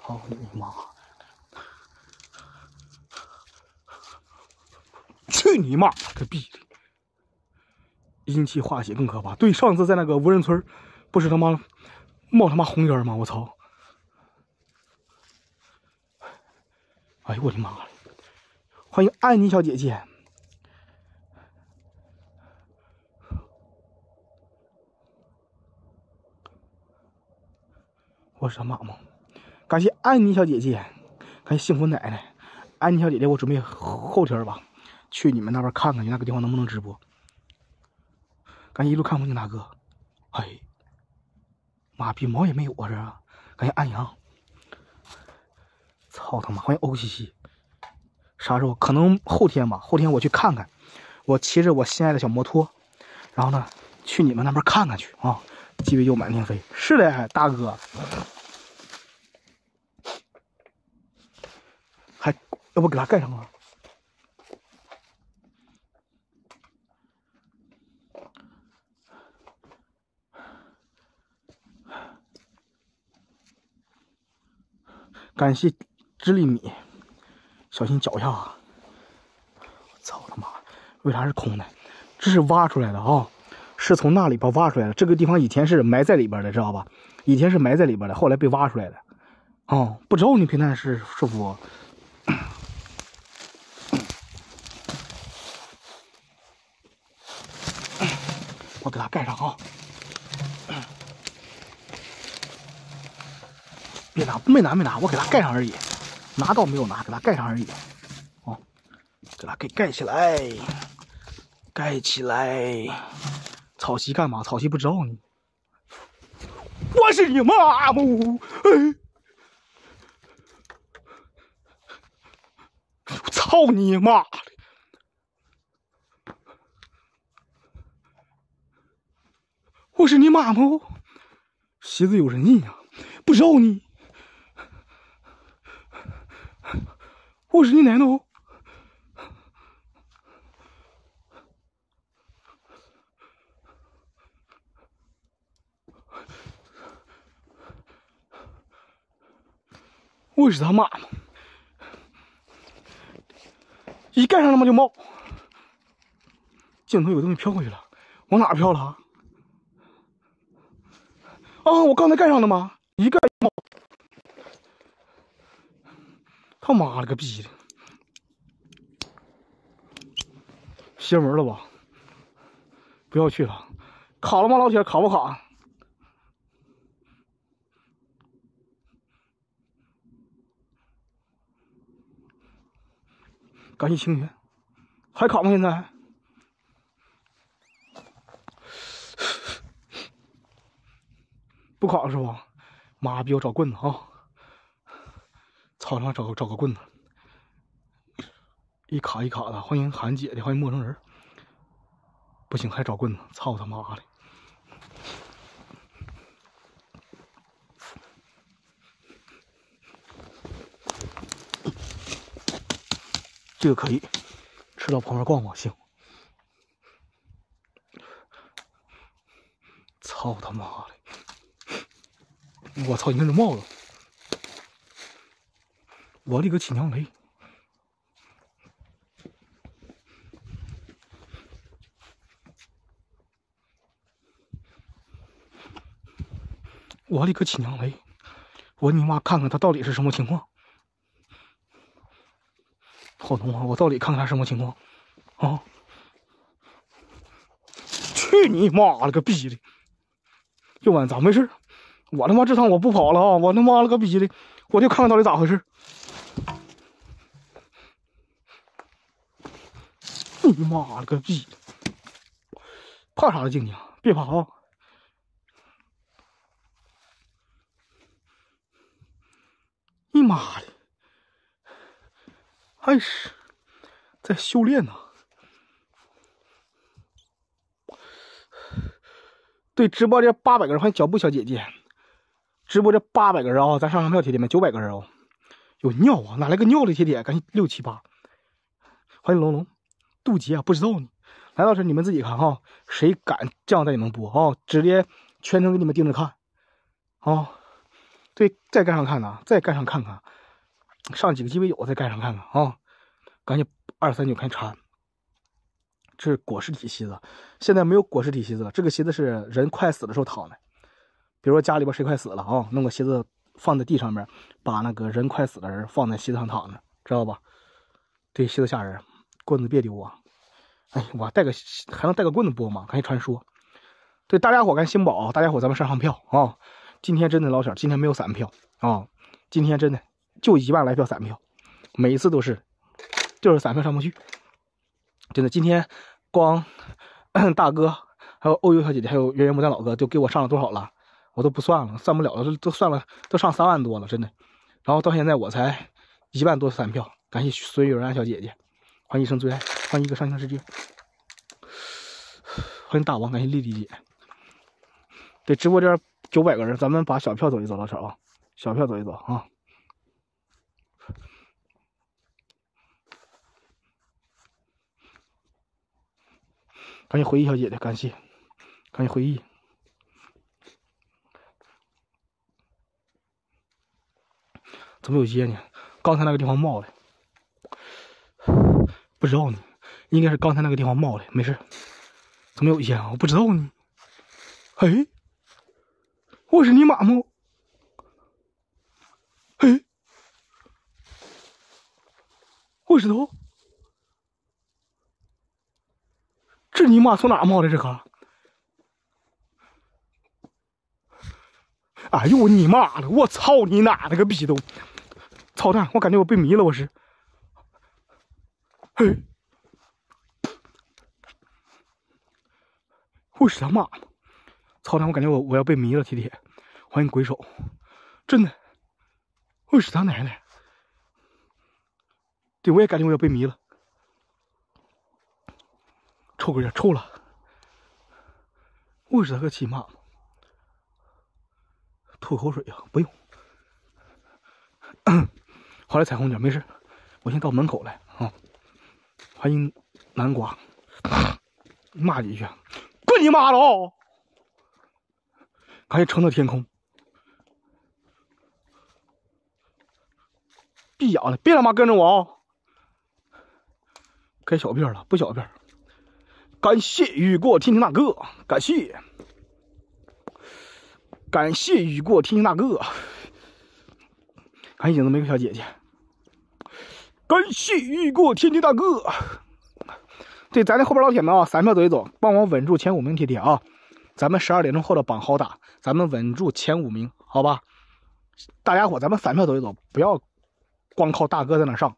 好你妈！去你妈个逼的！阴气化血更可怕。对，上次在那个无人村，不是他妈冒他妈红烟吗？我操！哎呦我的妈！欢迎安妮小姐姐。我是他妈妈，感谢安妮小姐姐，感谢幸福奶奶，安妮小姐姐，我准备后天吧，去你们那边看看，你那个地方能不能直播？感谢一路看风景大哥，哎，妈逼毛也没有啊这，感谢安阳，操他妈，欢迎欧西西，啥时候？可能后天吧，后天我去看看，我骑着我心爱的小摩托，然后呢，去你们那边看看去啊。机位又满天飞，是的，大哥，还要不给他盖上啊？感谢知粒米，小心脚下！我操他妈！为啥是空的？这是挖出来的啊！是从那里边挖出来的，这个地方以前是埋在里边的，知道吧？以前是埋在里边的，后来被挖出来的。哦，不知道你平台是是否，我给它盖上啊！别拿，没拿，没拿，我给他盖上而已，拿倒没有拿，给他盖上而已。哦，给他给盖起来，盖起来。草席干嘛？草席不知道你。我是你妈母！操你妈的！我是你妈母，席子有人印啊！不知道你。我是你奶奶。我是他妈妈，一盖上他妈就冒。镜头有东西飘过去了，往哪飘了？啊！我刚才盖上的吗？一盖冒，妈了个逼的！邪门了吧？不要去了，卡了吗，老铁？卡不卡？感谢清源，还卡吗？现在不卡是吧？妈逼，我找棍子啊！草上找个找个棍子，一卡一卡的。欢迎韩姐的，欢迎陌生人。不行，还找棍子，操他妈的！这个可以，吃到旁边逛逛行。操他妈的！我操，你看这帽子！我勒个亲娘嘞！我勒个亲娘嘞！我你妈看看他到底是什么情况！好东啊！我到底看看他什么情况啊？去你妈了个逼的！又问咋回事？我他妈这趟我不跑了啊！我他妈了个逼的！我就看看到底咋回事。你妈了个逼！怕啥了，静静，别怕啊！你妈的！还是在修炼呢。对，直播这八百个人，欢迎脚步小姐姐。直播这八百个人啊，咱上上票铁铁们九百个人哦。有尿啊？哪来个尿的铁铁？赶紧六七八。欢迎龙龙，渡劫啊？不知道呢。来到这你们自己看哈，谁敢这样带你们播啊？直接全程给你们盯着看啊。对，再盖上看呢，再盖上看看。上几个鸡尾酒，再盖上看看啊！赶紧二三九看茶，这是果实体席子，现在没有果实体席子了。这个席子是人快死的时候躺的，比如说家里边谁快死了啊，弄个席子放在地上面，把那个人快死的人放在席子上躺着知道吧？对，蝎子吓人，棍子别丢啊！哎，我带个还能带个棍子播吗？赶紧传说。对，大家伙赶紧新宝，大家伙咱们上上票啊！今天真的老铁，今天没有散票啊！今天真的就一万来票散票，每一次都是，就是散票上不去。真的，今天光 大哥、还有欧优小姐姐、还有源源牡丹老哥就给我上了多少了？我都不算了，算不了了，都都算了，都上三万多了，真的。然后到现在我才一万多散票，感谢孙雨然小姐姐，欢迎一生最爱，欢迎一个上行世界，欢迎大王，感谢丽丽姐。对，直播间九百个人，咱们把小票走一走，老铁啊，小票走一走啊。感谢回忆小姐姐，感谢，感谢回忆。怎么有烟呢？刚才那个地方冒的，不知道呢，应该是刚才那个地方冒的，没事。怎么有些啊？我不知道呢。哎，我是你妈吗？哎，我知道，这你妈从哪冒的这个？哎呦你妈的！我操你奶了个逼都！操蛋！我感觉我被迷了，我是。嘿，我是他妈！操蛋！我感觉我我要被迷了，铁铁，欢迎鬼手，真的，我是他奶奶！对，我也感觉我要被迷了，臭哥也臭了，我是他个亲妈！吐口水呀，不用。好来彩虹姐，没事，我先到门口来。欢迎南瓜，骂几句，滚你妈的！赶紧撑到天空，别咬了，别他妈跟着我啊！该小便了，不小便。感谢雨过天晴大哥，感谢。感谢雨过天晴大哥，感谢影子玫瑰小姐姐，感谢雨过天晴大哥。对，咱这后边老铁们啊，散票走一走，帮我稳住前五名，铁铁啊！咱们十二点钟后的榜好打，咱们稳住前五名，好吧？大家伙，咱们散票走一走，不要光靠大哥在那上。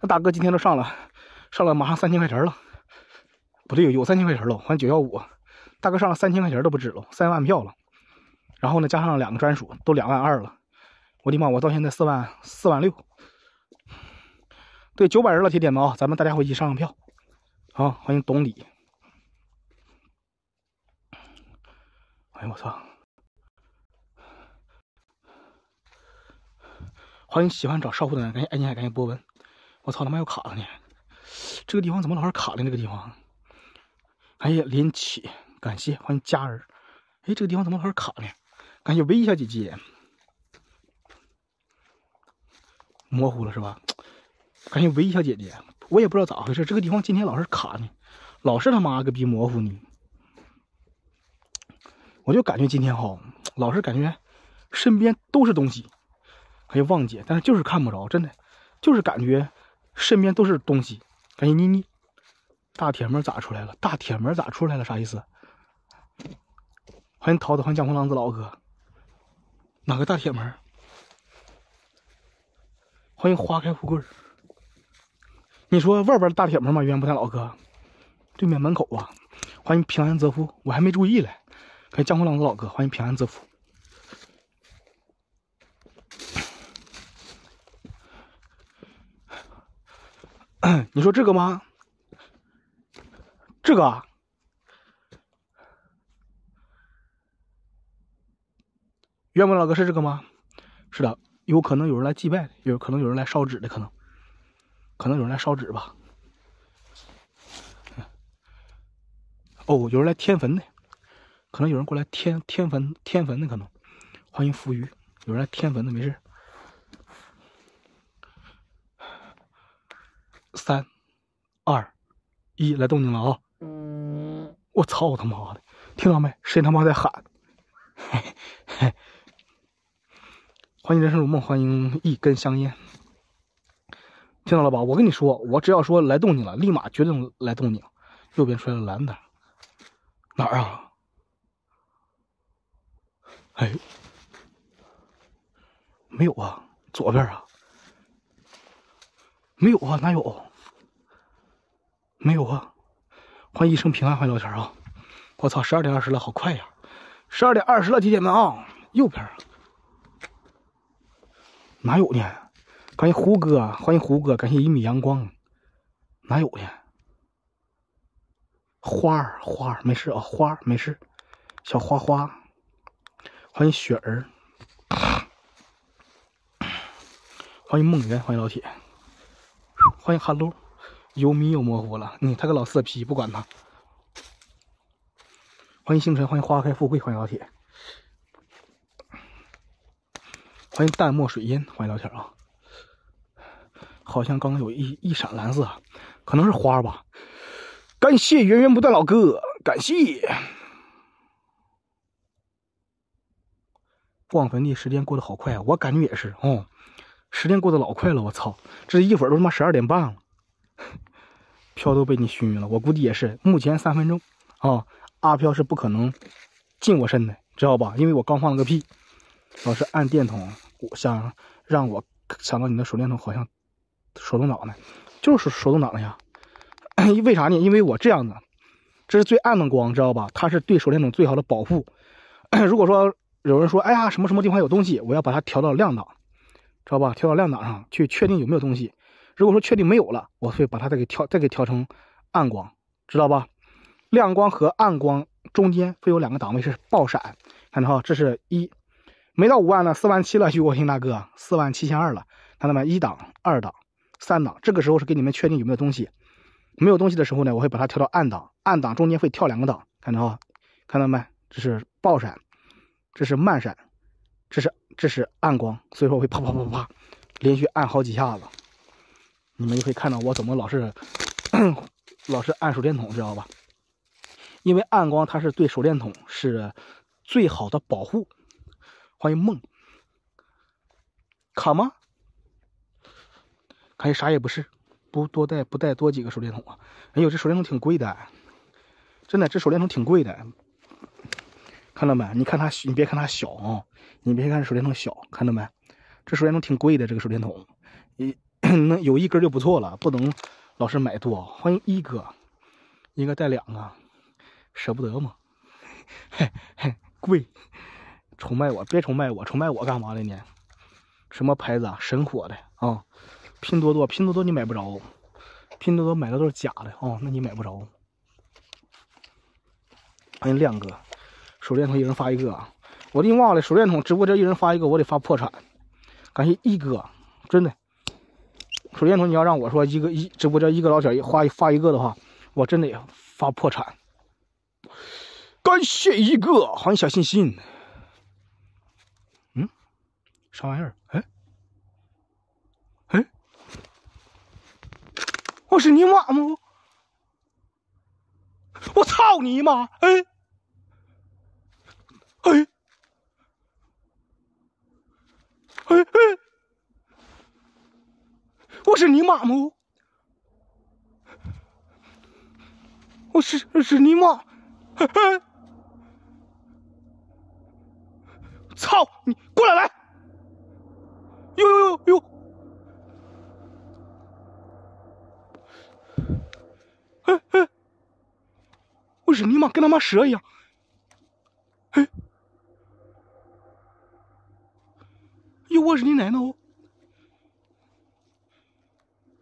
那大哥今天都上了，上了马上三千块钱了，不对，有三千块钱了，欢迎九幺五。大哥上了三千块钱都不止了，三万票了，然后呢，加上两个专属，都两万二了。我的妈！我到现在四万四万六。对，九百人了，铁铁们啊，咱们大家伙一起上上票。好，欢迎董理。哎呀，我操！欢迎喜欢找少妇的人，感谢爱心海，感谢波纹。我操，他妈又卡了呢！这个地方怎么老是卡的？这个地方。哎呀，林启。感谢，欢迎家人。哎，这个地方怎么老是卡呢？感谢微笑姐姐。模糊了是吧？感谢唯一小姐姐，我也不知道咋回事，这个地方今天老是卡呢，老是他妈个逼模糊呢。我就感觉今天哈，老是感觉身边都是东西，还有旺姐，但是就是看不着，真的，就是感觉身边都是东西。感谢妮妮，大铁门咋出来了？大铁门咋出来了？啥意思？欢迎桃子，欢迎江湖浪子老哥。哪个大铁门？欢迎花开富贵。你说外边的大铁门吗？圆不太老哥，对面门口啊。欢迎平安泽福，我还没注意嘞。欢迎江湖浪子老哥，欢迎平安泽福。你说这个吗？这个。原本老哥是这个吗？是的，有可能有人来祭拜，有可能有人来烧纸的，可能，可能有人来烧纸吧。哦，有人来添坟的，可能有人过来添添坟添坟的，可能。欢迎浮鱼，有人来添坟的，没事。三、二、一，来动静了啊！我操他妈的，听到没？谁他妈在喊？嘿嘿。欢迎人生如梦，欢迎一根香烟。听到了吧？我跟你说，我只要说来动静了，立马决定来动静。右边出来了蓝的，哪儿啊？哎，没有啊，左边啊，没有啊，哪有？没有啊！欢迎一生平安，欢迎聊天啊！我操，十二点二十了，好快呀！十二点二十了，铁铁们啊，右边哪有呢？感谢胡哥，欢迎胡哥，感谢一米阳光，哪有呢？花儿花儿没事啊，花儿没事，小花花，欢迎雪儿，欢迎梦圆，欢迎老铁，欢迎 hello，有米有模糊了，嗯，他个老色批，不管他。欢迎星辰，欢迎花开富贵，欢迎老铁，欢迎淡墨水烟，欢迎聊天啊。好像刚刚有一一闪蓝色，可能是花吧。感谢源源不断老哥，感谢。逛坟地时间过得好快啊，我感觉也是哦，时间过得老快了，我操，这一会儿都他妈十二点半了，票都被你熏晕了，我估计也是，目前三分钟啊，阿飘是不可能近我身的，知道吧？因为我刚放了个屁，老是按电筒，想让我想到你的手电筒好像。手动挡的，就是手动挡的呀。为啥呢？因为我这样的，这是最暗的光，知道吧？它是对手电筒最好的保护。如果说有人说，哎呀，什么什么地方有东西，我要把它调到亮档，知道吧？调到亮档上去确定有没有东西。如果说确定没有了，我会把它再给调，再给调成暗光，知道吧？亮光和暗光中间会有两个档位是爆闪，看到哈，这是一，没到五万呢，四万七了，徐国兴大哥，四万七千二了，看到没？一档、二档。三档，这个时候是给你们确定有没有东西，没有东西的时候呢，我会把它调到暗档，暗档中间会跳两个档，看到啊？看到没？这是爆闪，这是慢闪，这是这是暗光，所以说我会啪啪啪啪连续按好几下子，你们就会看到我怎么老是老是按手电筒，知道吧？因为暗光它是对手电筒是最好的保护。欢迎梦，卡吗？看啥也不是，不多带不带多几个手电筒啊！哎呦，这手电筒挺贵的，真的，这手电筒挺贵的。看到没？你看它，你别看它小啊，你别看手电筒小，看到没？这手电筒挺贵的，这个手电筒，一 能有一根就不错了，不能老是买多。欢迎一哥，一个带两个，舍不得吗？嘿嘿，贵，崇拜我，别崇拜我，崇拜我干嘛的呢？什么牌子啊？神火的啊！拼多多，拼多多你买不着，拼多多买的都是假的哦，那你买不着。欢迎亮哥，手电筒一人发一个，我给你忘了，手电筒直播间一人发一个，我得发破产。感谢一哥，真的，手电筒你要让我说一个一直播间一个老铁发发一个的话，我真得发破产。感谢一哥，欢迎小心心。啥玩意儿？哎。哎我是你妈吗？我操你妈！哎哎哎哎！我是你妈吗？我是是你妈！哎哎！操你！过来来！呦呦呦呦！哎哎，我日你妈，跟他妈蛇一样！哎，哟，我日你奶奶哦！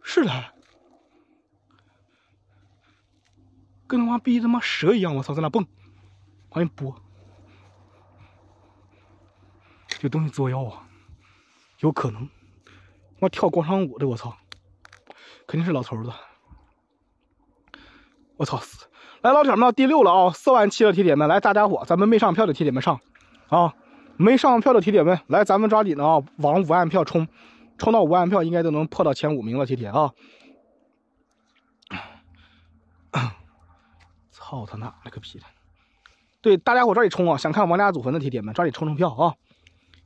是的，跟他妈逼他妈蛇一样！我操，在那蹦！欢迎波，这东西作妖啊！有可能，我跳广场舞的，我操，肯定是老头子。我操！来，老铁们，第六了啊！四万七的铁铁们，来，大家伙，咱们没上票的铁铁们上啊！没上票的铁铁们，来，咱们抓紧的啊，往五万票冲，冲到五万票，应该都能破到前五名了，铁铁啊！操他妈了个逼的！对，大家伙抓紧冲啊！想看王家祖坟的铁铁们，抓紧冲冲票啊！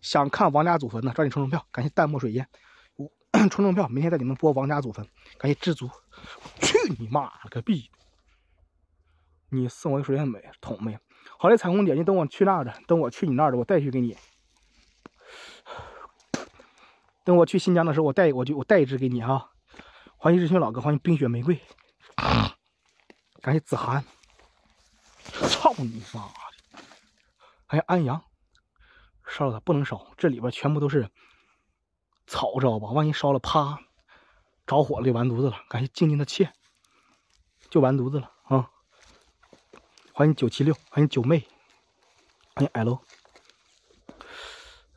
想看王家祖坟的，抓紧冲冲票！感谢淡漠水烟，冲冲票！明天带你们播王家祖坟，感谢知足。去你妈了个逼！你送我一水烟没？桶没？好嘞，彩虹姐，你等我去那的，等我去你那的，我带去给你。等我去新疆的时候，我带我就我带一支给你啊！欢迎日军老哥，欢迎冰雪玫瑰，感谢子涵。操你妈的！还有安阳，烧了它不能烧，这里边全部都是草，知道吧？万一烧了，啪，着火了就完犊子了。感谢静静的切，就完犊子了啊！欢迎九七六，欢迎九妹，欢迎 L。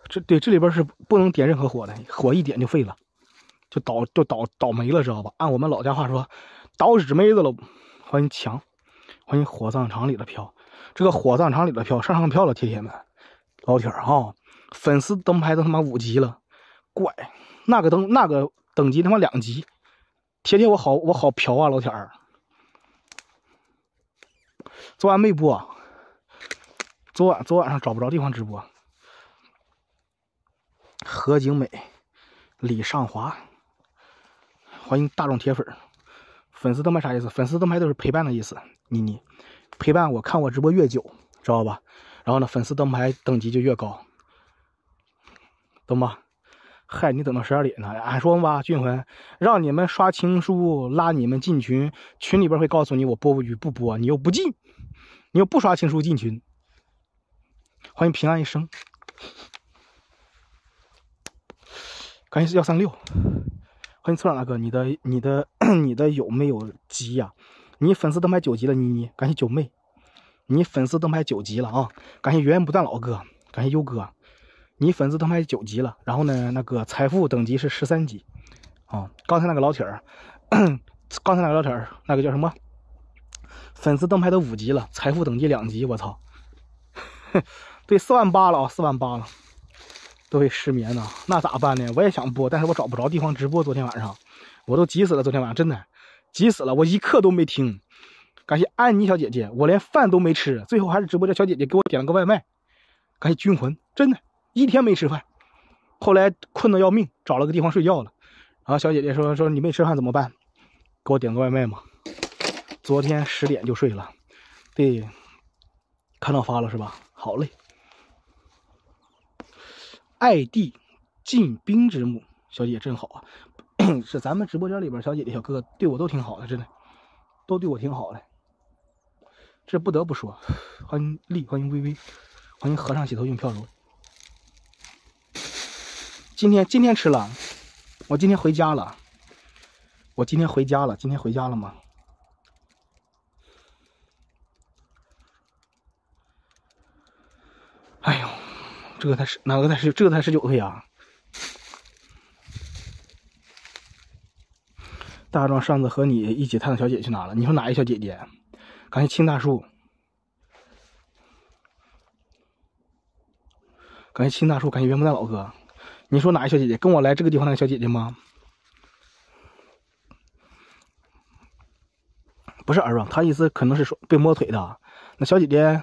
这对这里边是不能点任何火的，火一点就废了，就倒就倒倒霉了，知道吧？按我们老家话说，倒纸妹子了。欢迎强。欢迎火葬场里的票，这个火葬场里的票上上票了，铁铁们，老铁儿哈，粉丝灯牌都他妈五级了，怪，那个灯那个等级他妈两级，铁铁我好我好嫖啊，老铁儿，昨晚没播，昨晚昨晚上找不着地方直播，何景美，李尚华，欢迎大众铁粉，粉丝灯牌啥意思？粉丝灯牌都是陪伴的意思。妮妮，陪伴我看我直播越久，知道吧？然后呢，粉丝灯牌等级就越高，懂吗？嗨，你等到十二点呢？俺说吧，俊魂，让你们刷情书，拉你们进群，群里边会告诉你我播不与不播，你又不进，你又不刷情书进群。欢迎平安一生，感谢幺三六，欢迎村长大哥，你的你的 你的有没有急呀？你粉丝灯牌九级了，妮妮，感谢九妹。你粉丝灯牌九级了啊！感谢源源不断老哥，感谢优哥。你粉丝灯牌九级了，然后呢，那个财富等级是十三级啊。刚才那个老铁儿，刚才那个老铁儿，那个叫什么？粉丝灯牌都五级了，财富等级两级，我操！对，四万八了啊，四万八了，都会失眠呢。那咋办呢？我也想播，但是我找不着地方直播。昨天晚上我都急死了，昨天晚上真的。急死了！我一刻都没听。感谢安妮小姐姐，我连饭都没吃，最后还是直播间小姐姐给我点了个外卖。感谢军魂，真的，一天没吃饭。后来困得要命，找了个地方睡觉了。然后小姐姐说：“说你没吃饭怎么办？给我点个外卖嘛。”昨天十点就睡了。对，看到发了是吧？好嘞。爱弟进兵之墓，小姐姐真好啊。是咱们直播间里边小姐姐、小哥哥对我都挺好的，真的，都对我挺好的。这不得不说，欢迎丽，欢迎微微，欢迎和尚洗头用飘柔。今天今天吃了，我今天回家了，我今天回家了，今天回家了吗？哎呦，这个才十哪个才十这个才十九岁啊！大壮上次和你一起探的小姐姐去哪了？你说哪一小姐姐？感谢青大树，感谢青大树，感谢元不蛋老哥。你说哪一小姐姐？跟我来这个地方那个小姐姐吗？不是二壮，他意思可能是说被摸腿的。那小姐姐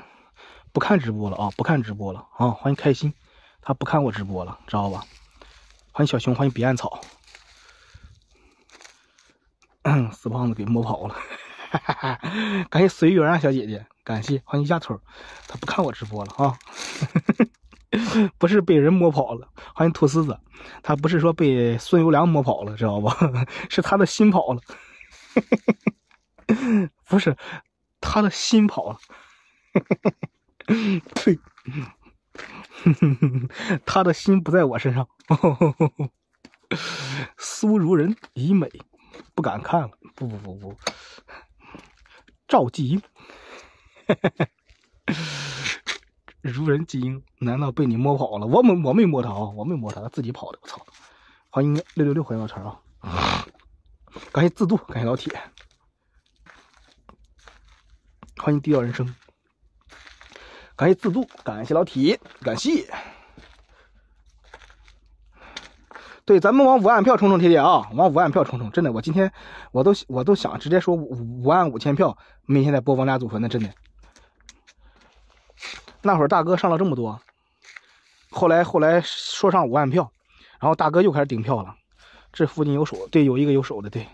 不看直播了啊，不看直播了啊！欢迎开心，他不看我直播了，知道吧？欢迎小熊，欢迎彼岸草。死胖子给摸跑了，哈 哈感谢随缘啊，小姐姐，感谢欢迎丫头，他不看我直播了啊，不是被人摸跑了，欢迎吐丝子，他不是说被孙由良摸跑了，知道吧？是他的心跑了，不是他的心跑了，对，他的心不在我身上，苏如人已美。不敢看了，不不不不，赵继英，如人继英，难道被你摸跑了？我没我没摸他啊，我没摸他，他自己跑的。我操！欢迎六六六，欢迎老陈啊！感谢自渡，感谢老铁，欢迎低调人生，感谢自渡，感谢老铁，感谢。对，咱们往五万票冲冲，铁铁啊，往五万票冲冲！真的，我今天我都我都想直接说五五万五千票，明天再播王家祖坟的，真的。那会儿大哥上了这么多，后来后来说上五万票，然后大哥又开始顶票了。这附近有手，对，有一个有手的，对。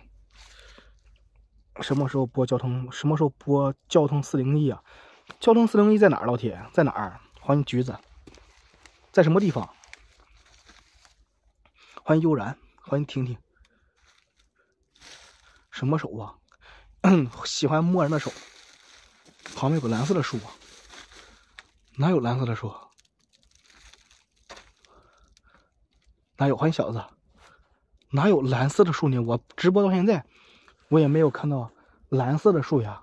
什么时候播交通？什么时候播交通四零一啊？交通四零一在哪儿？老铁，在哪儿？欢迎橘子，在什么地方？欢迎悠然，欢迎听听。什么手啊？喜欢摸人的手。旁边有个蓝色的树啊？哪有蓝色的树？哪有？欢迎小子。哪有蓝色的树呢？我直播到现在，我也没有看到蓝色的树呀。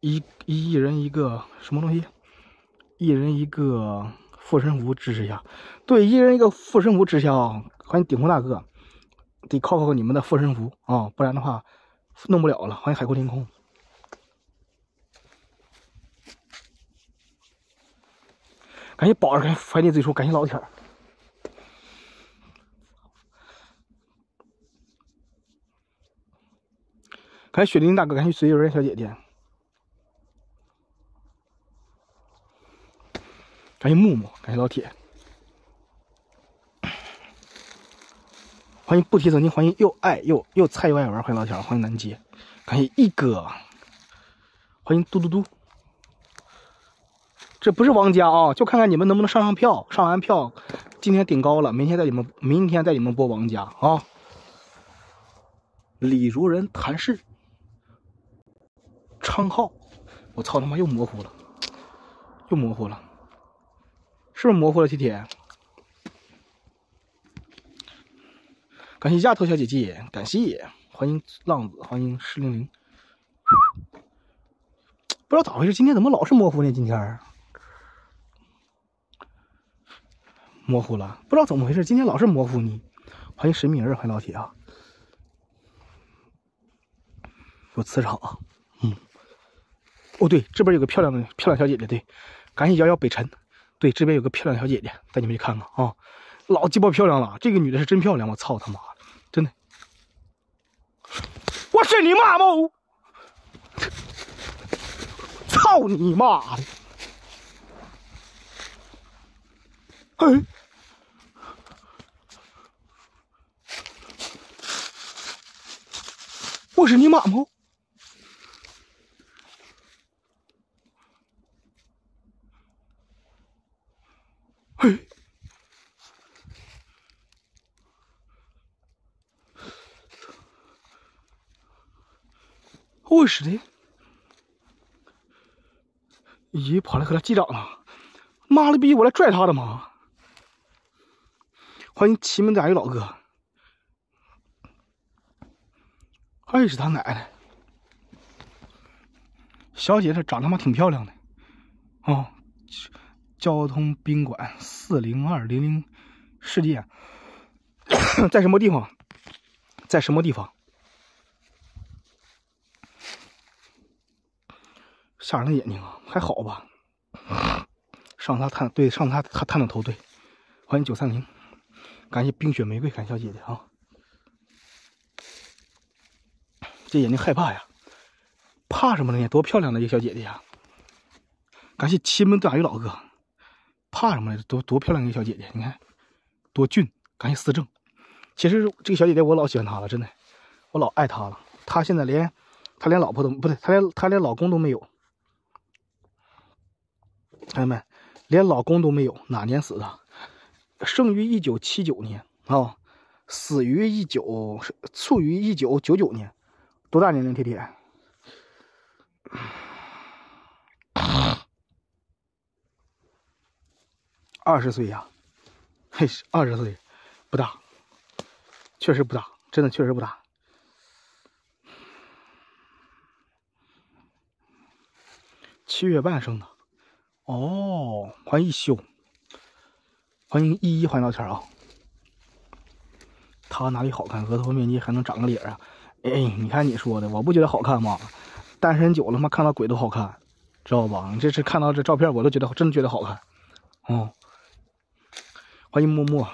一一人一个什么东西？一人一个护身符支持一下。对，一人一个护身符支持啊！欢迎顶峰大哥，得靠靠你们的护身符啊，不然的话弄不了了。欢迎海阔天空，感谢宝儿，感谢怀念最初，感谢老铁儿。感谢雪玲大哥，感谢随缘小姐姐，感谢木木，感谢老铁，欢迎不提曾经，欢迎又爱又又菜又爱玩，欢迎老铁，欢迎南街，感谢一哥，欢迎嘟嘟嘟，这不是王家啊，就看看你们能不能上上票，上完票，今天顶高了，明天带你们，明天带你们播王家啊，李如人谈事。昌浩，我操他妈又模糊了，又模糊了，是不是模糊了？铁铁，感谢丫头小姐姐，感谢欢迎浪子，欢迎施零零，不知道咋回事，今天怎么老是模糊呢？今天模糊了，不知道怎么回事，今天老是模糊呢。欢迎神秘人，欢迎老铁啊，有磁场啊。哦，对，这边有个漂亮的漂亮小姐姐，对，感谢瑶瑶北辰，对，这边有个漂亮小姐姐，带你们去看看啊，老鸡巴漂亮了，这个女的是真漂亮，我操他妈的，真的，我是你妈吗？操你妈的！哎，我是你妈吗？嘿我是的，咦，跑来和他击掌了，妈了逼，我来拽他的吗？欢迎奇门大鱼老哥，还是他奶奶，小姐这长他妈挺漂亮的，哦。交通宾馆四零二零零世界，在什么地方？在什么地方？吓人的眼睛啊，还好吧？上他探对，上他他探探头对，欢迎九三零，感谢冰雪玫瑰，感谢小姐姐啊！这眼睛害怕呀？怕什么呢？多漂亮的一个小姐姐呀！感谢奇门大鱼老哥。怕什么？多多漂亮一个小姐姐，你看多俊！感谢思政。其实这个小姐姐我老喜欢她了，真的，我老爱她了。她现在连她连老婆都不对，她连她连老公都没有。朋友们，连老公都没有，哪年死的？生于一九七九年啊，死于一九卒于一九九九年，多大年龄？铁铁。二十岁呀，嘿，二十岁，不大，确实不大，真的确实不大。七月半生的，哦，欢迎一休，欢迎一一欢迎老天啊。他哪里好看？额头面积还能长个脸啊？哎，你看你说的，我不觉得好看吗？单身久了嘛，看到鬼都好看，知道吧？你这是看到这照片，我都觉得真觉得好看，哦。欢迎默默，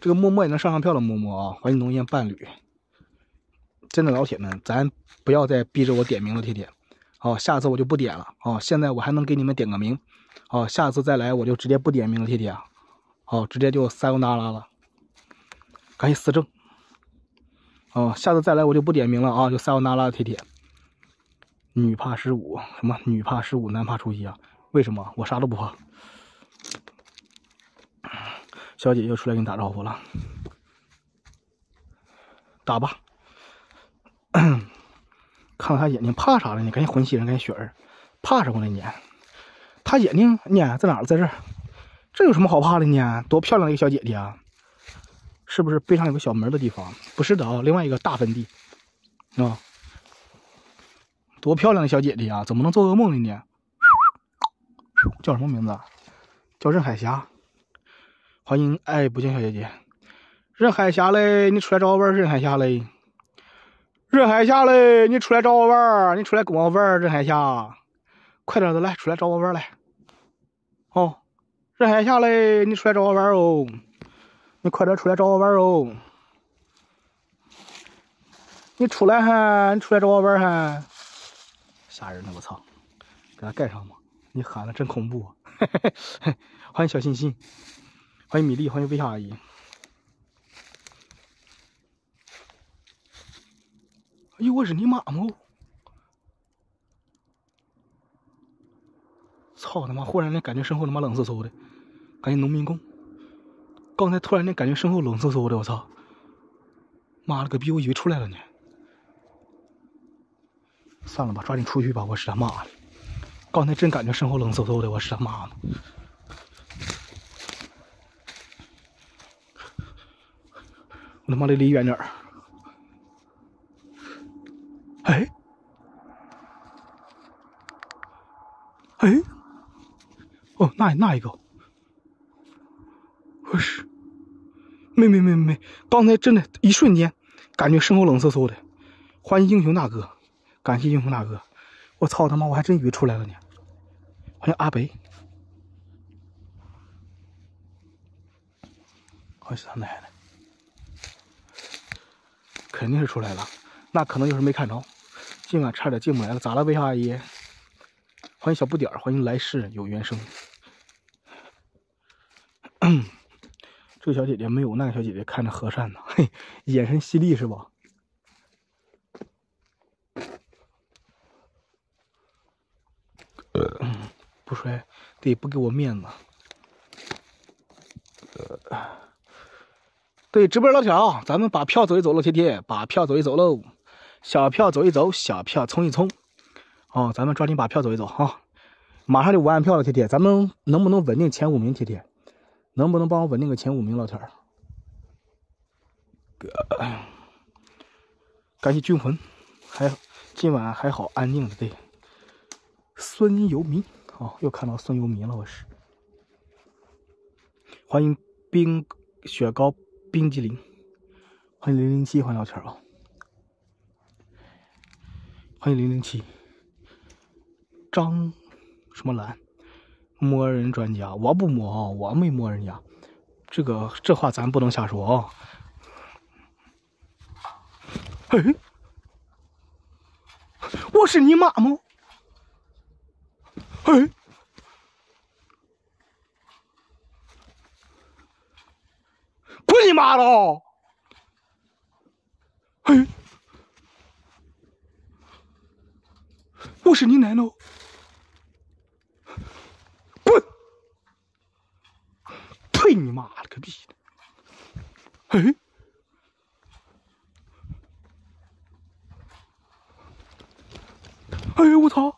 这个默默也能上上票了。默默啊，欢迎浓烟伴侣。真的老铁们，咱不要再逼着我点名了，铁铁。好，下次我就不点了。哦，现在我还能给你们点个名，哦，下次再来我就直接不点名了，铁铁。哦，直接就撒由那拉了。感谢思政。哦，下次再来我就不点名了啊，就撒由那拉了，铁铁。女怕十五，什么女怕十五，男怕初一啊？为什么？我啥都不怕。小姐又出来跟你打招呼了，打吧。看看他眼睛，怕啥了呢？赶紧混血人，赶紧雪儿，怕什么了你？他眼睛呢，在哪儿？在这儿。这有什么好怕的呢？多漂亮的一个小姐姐啊！是不是背上有个小门的地方？不是的啊，另外一个大坟地啊。多漂亮的小姐姐呀！怎么能做噩梦呢？你叫什么名字？叫任海霞。欢迎爱不见小姐姐，任海霞嘞，你出来找我玩任海霞嘞，任海霞嘞，你出来找我玩儿你出来跟我玩儿任海霞，快点的来，出来找我玩儿来。哦，任海霞嘞，你出来找我玩儿哦，你快点出来找我玩儿哦，你出来哈，你出来找我玩哈。吓人呢，我操！给他盖上吧。你喊的真恐怖。欢迎小心心，欢迎米粒，欢迎微笑阿姨。哎呦，我是你妈吗？操他妈！忽然间感觉身后他妈冷飕飕的，感觉农民工。刚才突然间感觉身后冷飕飕的，我操！妈了个逼！我以为出来了呢。算了吧，抓紧出去吧！我是他妈的，刚才真感觉身后冷飕飕的，我是他妈的。我他妈的离远点儿！哎，哎，哦，那那一个，我是，没没没没，刚才真的一瞬间感觉身后冷飕飕的。欢迎英雄大哥。感谢英雄大哥，我操他妈，我还真以为出来了呢。欢迎阿北，欢迎他奶奶，肯定是出来了，那可能就是没看着。今晚差点进不来了，咋了，魏阿姨？欢迎小不点儿，欢迎来世有缘生。这个小姐姐没有那个小姐姐看着和善呢，嘿，眼神犀利是吧？不摔，对，不给我面子。对，直播老铁啊，咱们把票走一走了，铁铁，把票走一走喽。小票走一走，小票冲一冲。哦，咱们抓紧把票走一走哈，马上就五万票了，铁铁，咱们能不能稳定前五名？铁铁，能不能帮我稳定个前五名？老铁儿，感谢军魂，还今晚还好安静的，对。孙游民，哦，又看到孙游民了，我是。欢迎冰雪糕冰激凌，欢迎零零七，欢迎老铁啊，欢迎零零七。张什么兰，摸人专家，我不摸啊，我没摸人家，这个这话咱不能瞎说啊。嘿，我是你妈吗？哎！滚你妈的！嘿！我是你奶奶！滚！呸你妈了个逼的！哎！哎呦我操！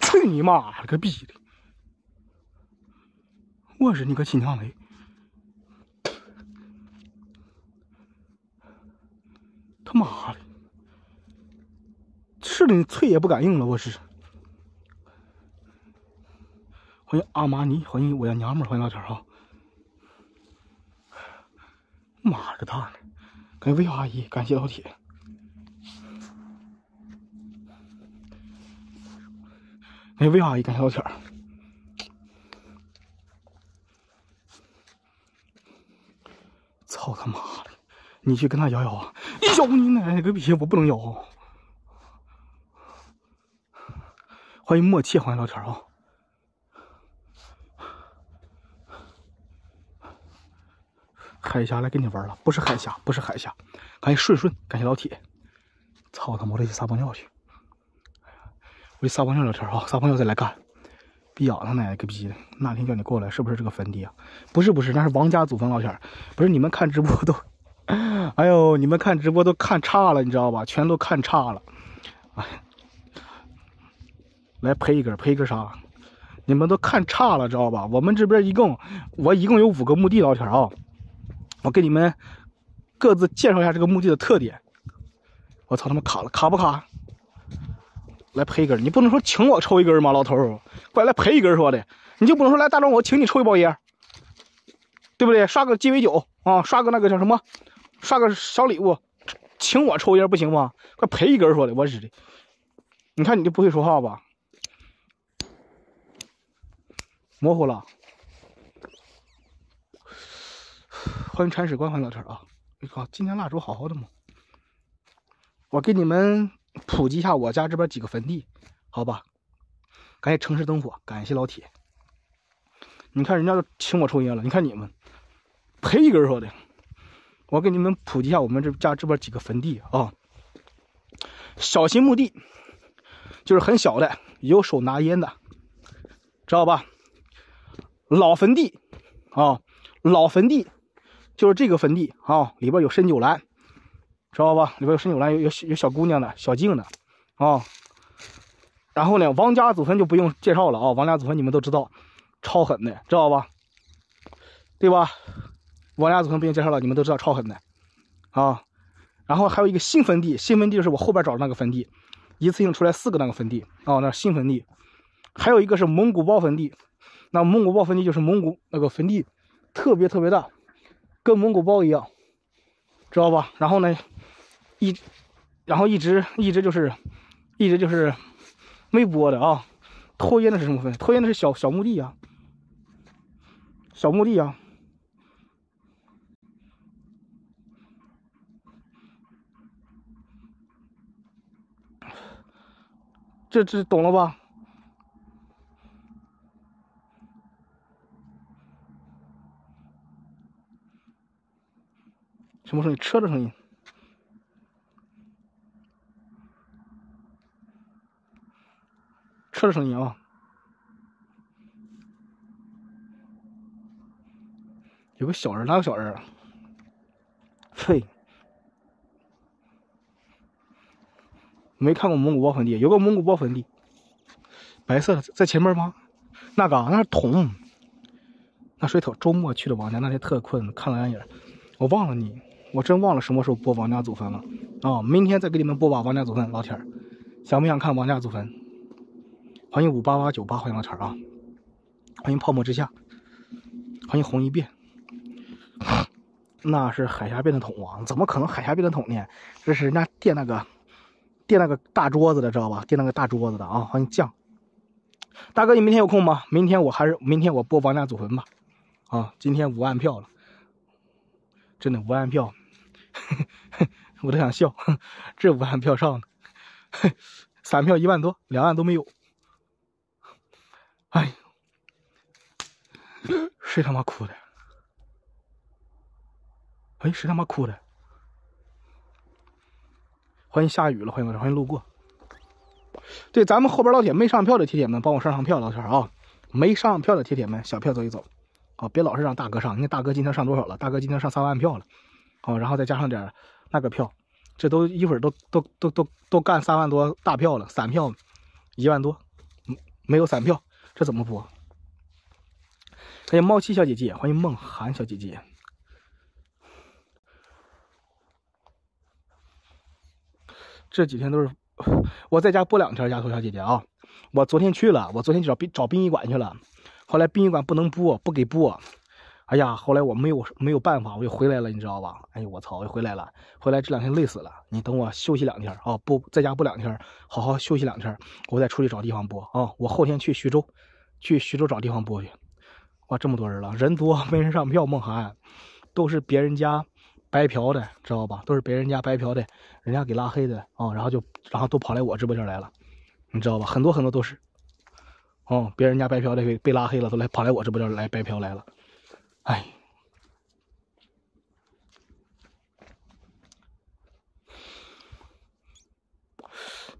去你妈了个逼的！我是你个亲娘嘞！他妈的！吃的，脆也不敢应了，我是。欢迎阿玛尼，欢迎我家娘们欢迎老铁啊！妈了个蛋的！感谢魏阿姨，感谢老铁。感谢，魏阿姨，感谢老铁！操他妈的！你去跟他咬咬啊！你咬你奶奶个逼！我不能咬。欢迎默契，欢迎聊天啊！海峡来跟你玩了，不是海峡，不是海峡。感谢顺顺，感谢老铁。操他妈的，去撒泡尿去！我去撒泡尿聊天啊！撒泡尿再来干。逼呀，他奶奶个逼的！那天叫你过来，是不是这个坟地啊？不是，不是，那是王家祖坟，老铁。不是你们看直播都。哎呦，你们看直播都看差了，你知道吧？全都看差了。哎，来赔一根，赔一根啥？你们都看差了，知道吧？我们这边一共，我一共有五个墓地，老铁啊。我给你们各自介绍一下这个墓地的特点。我操他妈卡了，卡不卡？来赔一根，你不能说请我抽一根吗，老头快来赔一根说的，你就不能说来大壮我请你抽一包烟，对不对？刷个鸡尾酒啊，刷个那个叫什么，刷个小礼物，请我抽烟不行吗？快赔一根说的，我日的！你看你就不会说话吧？模糊了。欢迎铲屎官，欢迎老陈啊！我靠，今天蜡烛好好的吗？我给你们普及一下我家这边几个坟地，好吧？感谢城市灯火，感谢老铁。你看人家都请我抽烟了，你看你们赔一根说的。我给你们普及一下我们这家这边几个坟地啊。小型墓地就是很小的，有手拿烟的，知道吧？老坟地啊，老坟地就是这个坟地啊，里边有深九兰，知道吧？里边有深九兰，有有有小姑娘的小静的啊。然后呢，王家祖坟就不用介绍了啊，王家祖坟你们都知道，超狠的，知道吧？对吧？王家祖坟不用介绍了，你们都知道超狠的啊。然后还有一个新坟地，新坟地就是我后边找的那个坟地，一次性出来四个那个坟地啊，那新坟地。还有一个是蒙古包坟地。那蒙古包坟地就是蒙古那个坟地，特别特别大，跟蒙古包一样，知道吧？然后呢，一，然后一直一直就是，一直就是没播的啊。拖烟的是什么坟？拖烟的是小小墓地啊，小墓地啊。这这懂了吧？什么声音？车的声音。车的声音啊！有个小人，哪个小人？嘿，没看过蒙古包坟地，有个蒙古包坟地，白色的，在前面吗？那个，那是桶。那水桶周末去的王家，那天特困，看了两眼，我忘了你。我真忘了什么时候播王家祖坟了啊！明天再给你们播吧，王家祖坟，老铁儿，想不想看王家祖坟？欢迎五八八九八，欢迎老铁儿啊！欢迎泡沫之夏，欢迎红一变。那是海峡变的桶啊？怎么可能海峡变的桶呢？这是人家垫那个垫那个大桌子的，知道吧？垫那个大桌子的啊！欢迎酱大哥，你明天有空吗？明天我还是明天我播王家祖坟吧。啊，今天五万票了，真的五万票。我都想笑，这五万票上的，三票一万多，两万都没有。哎，谁他妈哭的？哎，谁他妈哭的？欢迎下雨了，欢迎欢迎路过。对，咱们后边老铁没上票的铁铁们，帮我上上票，老铁啊！没上票的铁铁们，小票走一走啊！别老是让大哥上，你看大哥今天上多少了？大哥今天上三万票了。哦，然后再加上点那个票，这都一会儿都都都都都干三万多大票了，散票一万多，没有散票，这怎么播？欢迎猫七小姐姐，欢迎梦涵小姐姐。这几天都是我在家播两天，丫头小姐姐啊，我昨天去了，我昨天找殡找殡仪馆去了，后来殡仪馆不能播，不给播。哎呀，后来我没有没有办法，我又回来了，你知道吧？哎呦，我操，我又回来了，回来这两天累死了。你等我休息两天啊，不在家不两天，好好休息两天，我再出去找地方播啊。我后天去徐州，去徐州找地方播去。哇，这么多人了，人多没人上票。梦涵，都是别人家白嫖的，知道吧？都是别人家白嫖的，人家给拉黑的啊，然后就，然后都跑来我直播间来了，你知道吧？很多很多都是，哦，别人家白嫖的被被拉黑了，都来跑来我直播间来白嫖来了，哎。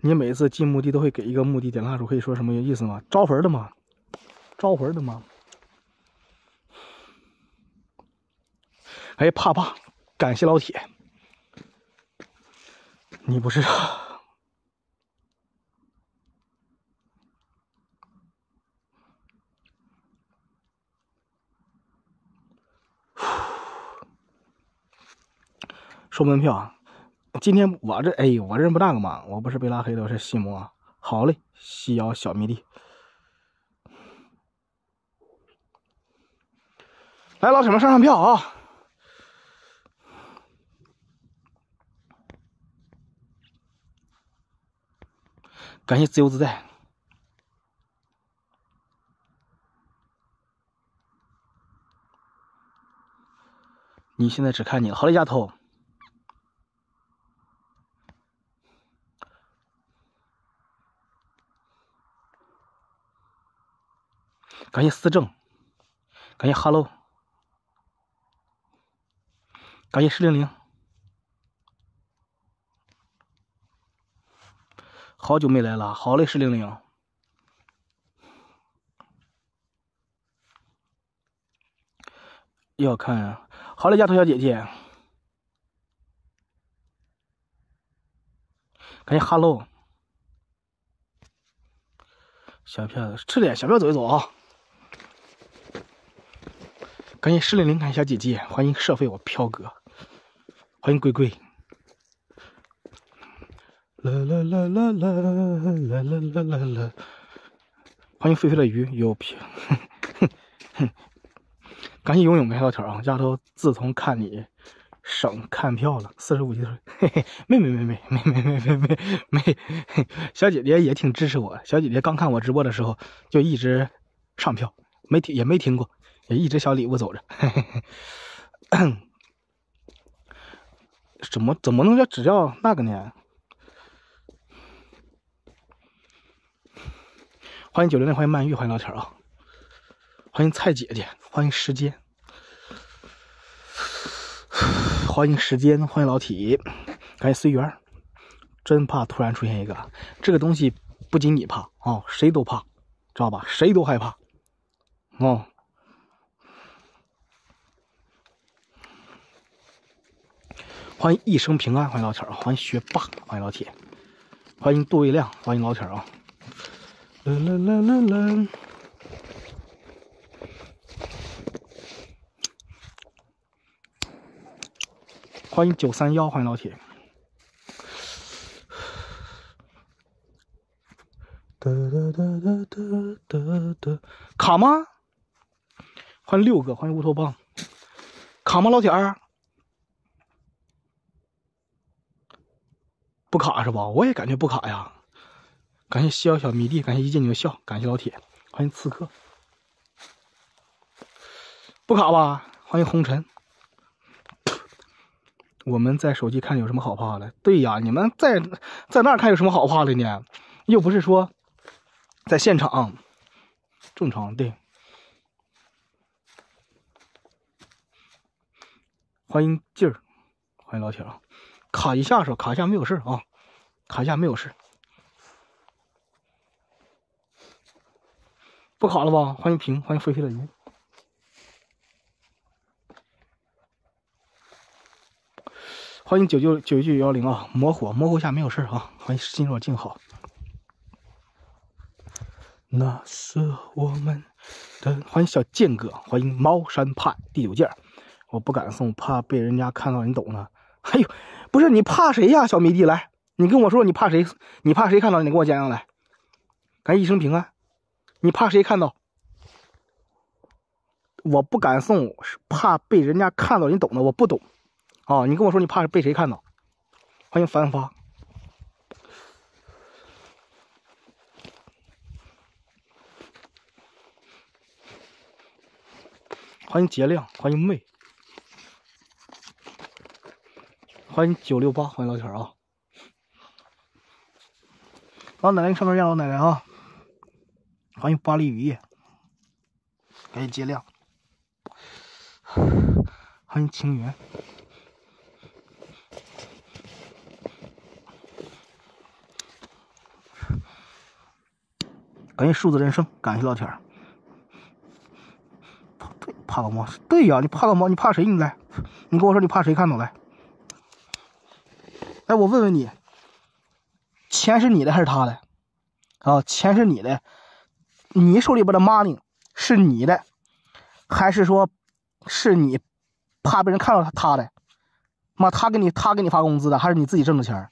你每次进墓地都会给一个墓地点蜡烛，可以说什么意思吗？招魂的吗？招魂的吗？哎，怕怕。感谢老铁，你不是？收门票啊，今天我这哎，我这不那个嘛，我不是被拉黑的，我是西魔。好嘞，西瑶小迷弟，来老铁们上上票啊！感谢自由自在，你现在只看你好嘞，丫头。感谢思政，感谢 Hello，感谢石玲玲，好久没来了，好嘞，石玲玲，要看，好嘞，丫头小姐姐，感谢 Hello，小票吃点，小票走一走啊。感谢石玲玲，感谢小姐姐，欢迎社会我飘哥，欢迎龟龟。啦啦啦啦啦啦啦啦啦啦！欢迎飞飞的鱼，有票。感谢游泳没小条啊，丫头，自从看你省看票了，四十五级头，嘿嘿，没没没没没没没没没，小姐姐也挺支持我。小姐姐刚看我直播的时候，就一直上票，没停也没停过。也一直小礼物走着，嘿嘿嘿 怎么怎么能叫只叫那个呢？欢迎九零零，欢迎曼玉，欢迎老铁啊！欢迎蔡姐姐，欢迎时间，欢迎时间，欢迎老铁，感谢随缘。真怕突然出现一个这个东西，不仅你怕啊，谁都怕，知道吧？谁都害怕，哦。欢迎一生平安，欢迎老铁儿欢迎学霸，欢迎老铁，欢迎杜卫亮，欢迎老铁儿啊！啦啦啦啦啦！欢迎九三幺，欢迎老铁。哒哒哒哒哒哒哒，卡吗？欢迎六个，欢迎乌托邦，卡吗，老铁儿？不卡是吧？我也感觉不卡呀。感谢小小迷弟，感谢一见你就笑，感谢老铁，欢迎刺客。不卡吧？欢迎红尘。我们在手机看有什么好怕的？对呀，你们在在那看有什么好怕的呢？又不是说在现场，正常对。欢迎劲儿，欢迎老铁啊。卡一下是吧？卡一下没有事啊，卡一下没有事，不卡了吧？欢迎平，欢迎飞飞的鱼，欢迎九九九九幺零啊！模糊模糊下没有事啊！欢迎心若静好。那是我们的欢迎小剑哥，欢迎猫山派第九件，我不敢送，怕被人家看到，你懂的。哎呦！不是你怕谁呀，小迷弟来，你跟我说你怕谁？你怕谁看到你？给我讲讲来。咱一生平安。你怕谁看到？我不敢送，怕被人家看到，你懂的，我不懂。啊，你跟我说你怕被谁看到？欢迎繁发。欢迎杰亮，欢迎妹。欢迎九六八，欢迎老铁啊！老奶奶，你上面见老奶奶啊！欢迎巴黎雨夜，感谢接亮，欢迎情缘，感谢数字人生，感谢老铁儿。对，怕个毛？对呀，你怕个毛？你怕谁？你来，你跟我说你怕谁？看到来。哎，我问问你，钱是你的还是他的？啊，钱是你的，你手里边的 money 是你的，还是说是你怕被人看到他他的？妈，他给你他给你发工资的，还是你自己挣的钱？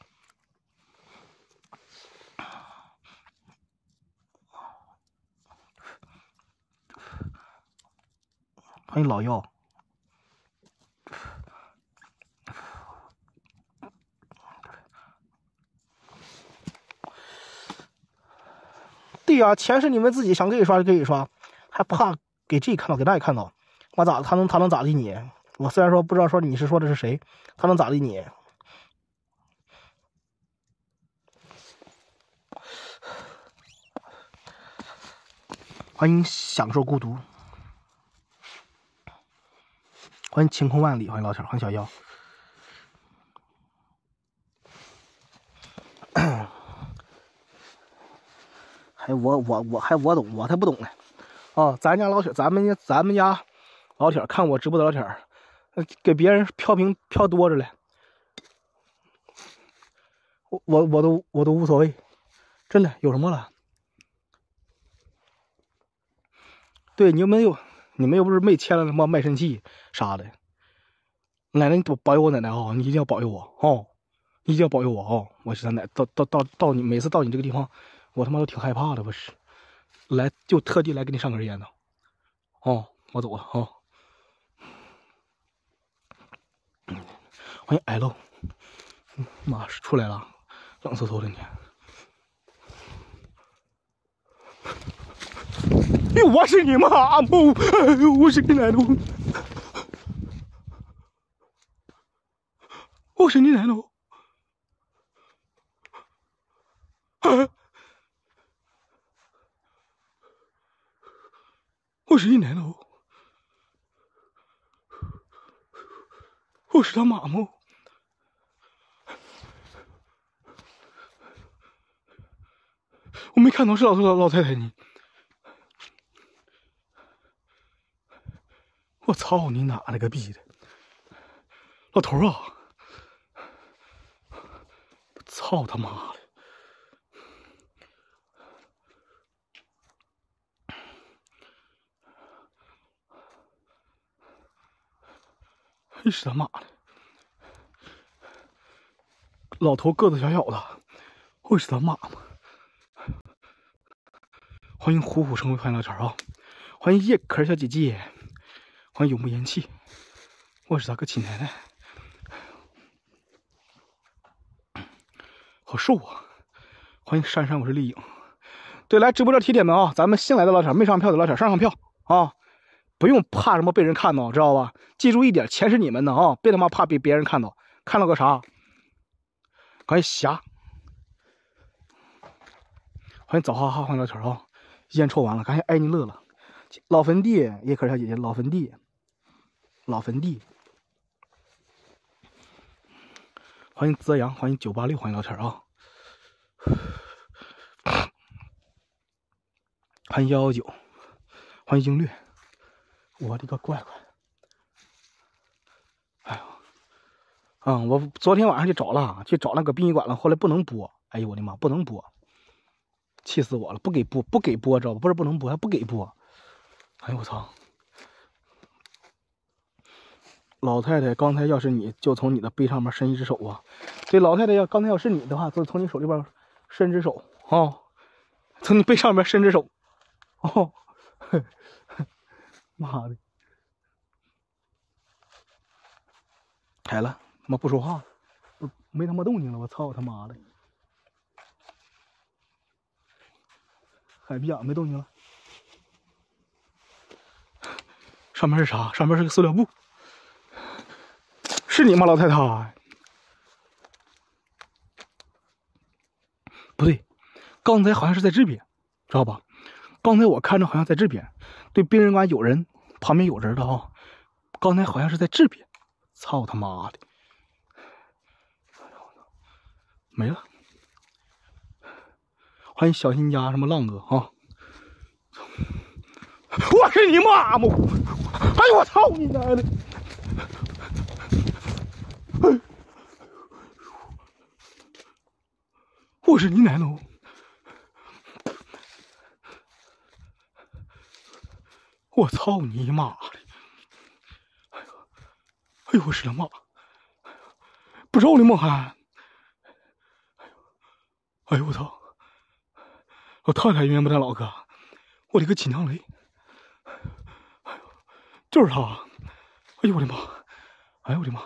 欢迎老药。对呀，钱是你们自己想给你刷就给你刷，还怕给这看到给那看到？我咋他能他能咋的你？我虽然说不知道说你是说的是谁，他能咋的你？欢迎享受孤独，欢迎晴空万里，欢迎老铁，欢迎小妖。哎，我我我还我懂，我才不懂呢。哦，咱家老铁，咱们家咱们家老铁看我直播的老铁，给别人飘屏飘多着了。我我我都我都无所谓，真的有什么了？对，你们又你们又不是没签了什么卖身契啥的。奶奶，你保保佑我奶奶啊！你一定要保佑我哦！一定要保佑我哦！我是咱奶，到到到到你每次到你这个地方。我他妈都挺害怕的，不是，来就特地来给你上根烟的，哦，我走了啊，欢迎 L，妈出来了，冷飕飕的你，哎，我是你妈不，我是你奶奶，我是你奶奶，啊。我是你奶奶，我是他妈妈，我没看到是老老老太太呢。我操你哪了个逼的，老头啊！操他妈的！真是他妈的！老头个子小小的，会是他妈吗？欢迎虎虎生威，欢迎老钱啊！欢迎叶壳小姐姐，欢迎永不言弃。我是他个亲奶奶，好瘦啊！欢迎珊珊，我是丽颖。对，来直播间铁铁们啊！咱们新来的老铁，没上票的老铁上上票啊！不用怕什么被人看到，知道吧？记住一点，钱是你们的啊！别他妈怕被别人看到，看到个啥？欢迎霞，欢迎早哈哈，欢迎老铁啊！烟抽完了，感谢爱你乐乐，老坟地叶可小姐姐，老坟地，老坟地，欢迎泽阳，欢迎九八六，欢迎老铁啊！欢迎幺幺九，欢迎英略。我的个乖乖！哎呦，嗯，我昨天晚上去找了，去找那个殡仪馆了，后来不能播。哎呦我的妈，不能播，气死我了！不给播，不给播，知道吧？不是不能播，还不给播。哎呦我操！老太太，刚才要是你就从你的背上面伸一只手啊！这老太太要刚才要是你的话，就从你手里边伸只手啊，从你背上面伸只手，哦。妈的！开了，他妈不说话，没他妈动静了。我操他妈的！海皮痒没动静了。上面是啥？上面是个塑料布。是你吗，老太太？不对，刚才好像是在这边，知道吧？刚才我看着好像在这边。对，殡仪馆有人，旁边有人的啊！刚才好像是在这边，操他妈的！没了。欢迎小新家什么浪哥啊！我是你妈吗？哎呦我操你奶奶！我是你奶奶！我操你妈的！哎呦，哎呦我是他妈！不肉了吗还？哎呦，哎呦我操！我太太冤不得老哥！我的个亲娘嘞！哎呦，就是他！哎呦我的妈！哎呦我的妈！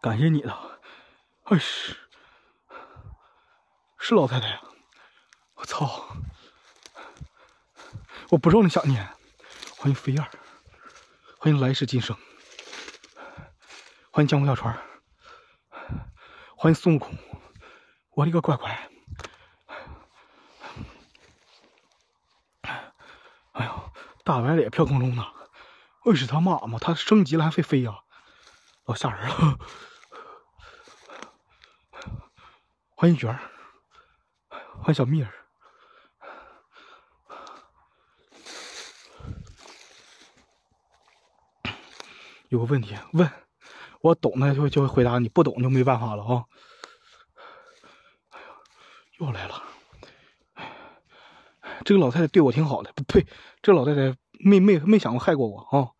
感谢你了，哎是，是老太太呀！我操！我不让你想念。欢迎飞燕，欢迎来世今生，欢迎江湖小船，欢迎孙悟空！我的个乖乖！哎呦，大白脸飘空中呢！我是他妈吗？他升级了还会飞呀？老吓人了！欢迎娟儿，欢迎小蜜儿。有个问题问，我懂的就就会回答你，不懂就没办法了啊！哎呀，又来了！这个老太太对我挺好的，不对，这老太太没没没想过害过我啊！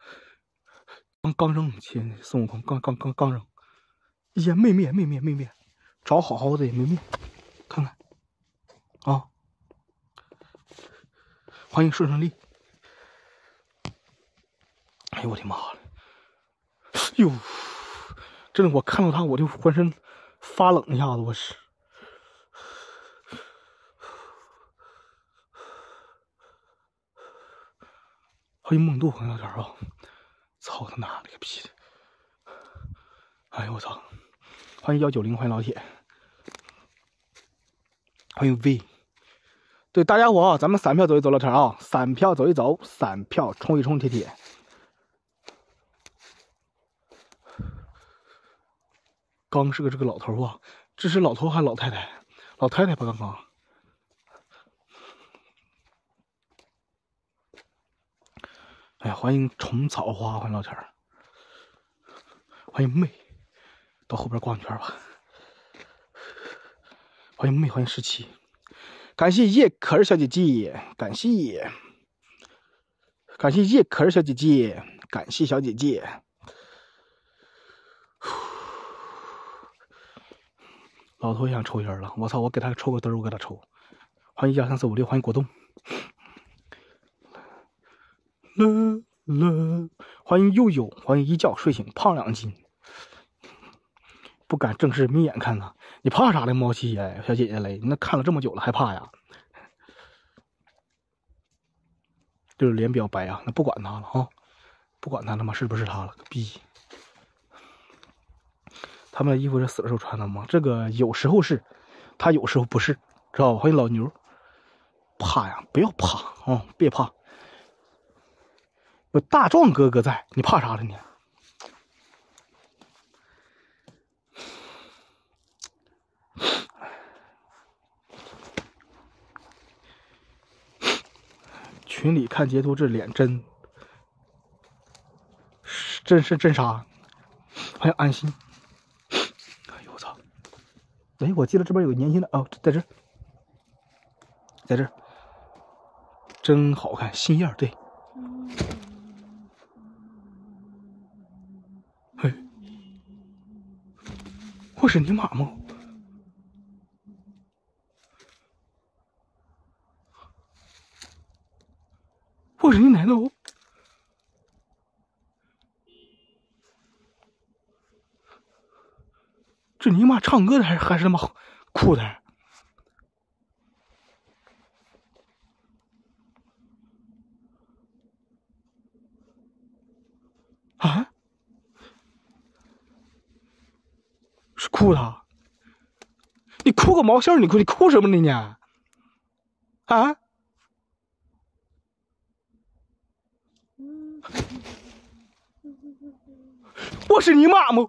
刚刚扔亲孙悟空，刚刚刚刚扔，也没灭没灭没灭，找好好的也没灭，看看啊！欢迎顺顺利！哎呦我的妈了！哟，真的，我看到他我就浑身发冷一下子，我是。欢迎梦渡朋友圈啊！操他妈了个逼的！哎呦我操！欢迎幺九零，欢迎老铁，欢迎 V。对大家伙啊，咱们散票走一走，老铁啊，散票走一走，散票冲一冲，铁铁。刚是个这个老头啊，这是老头还是老太太？老太太吧，刚刚。哎呀，欢迎虫草花，欢迎老铁儿，欢迎妹，到后边逛一圈吧。欢迎妹，欢迎十七，感谢叶可儿小姐姐，感谢，感谢叶可儿小姐姐，感谢小姐姐。老头也想抽烟了，我操！我给他抽个灯，我给他抽。欢迎一二三四五六，欢迎果冻。了了，欢迎悠悠，欢迎一觉睡醒胖两斤。不敢正视眯眼看呐，你怕啥嘞？猫七爷，小姐姐嘞，那看了这么久了，还怕呀？就是脸比较白啊，那不管他了啊，不管他他妈是不是他了，个逼！他们的衣服是死的时候穿的吗？这个有时候是，他有时候不是，知道吧？欢迎老牛，怕呀，不要怕啊，别怕，有大壮哥哥在，你怕啥了你？群里看截图，这脸真，真是真杀，欢迎安心。哎，我记得这边有年轻的哦，在这，在这，真好看，新燕对。嘿，我是你妈吗？我是你奶奶哦。是你妈唱歌的还是还是他妈哭的？啊？是哭的？你哭个毛线儿你哭你哭什么呢你？啊？我是你妈吗？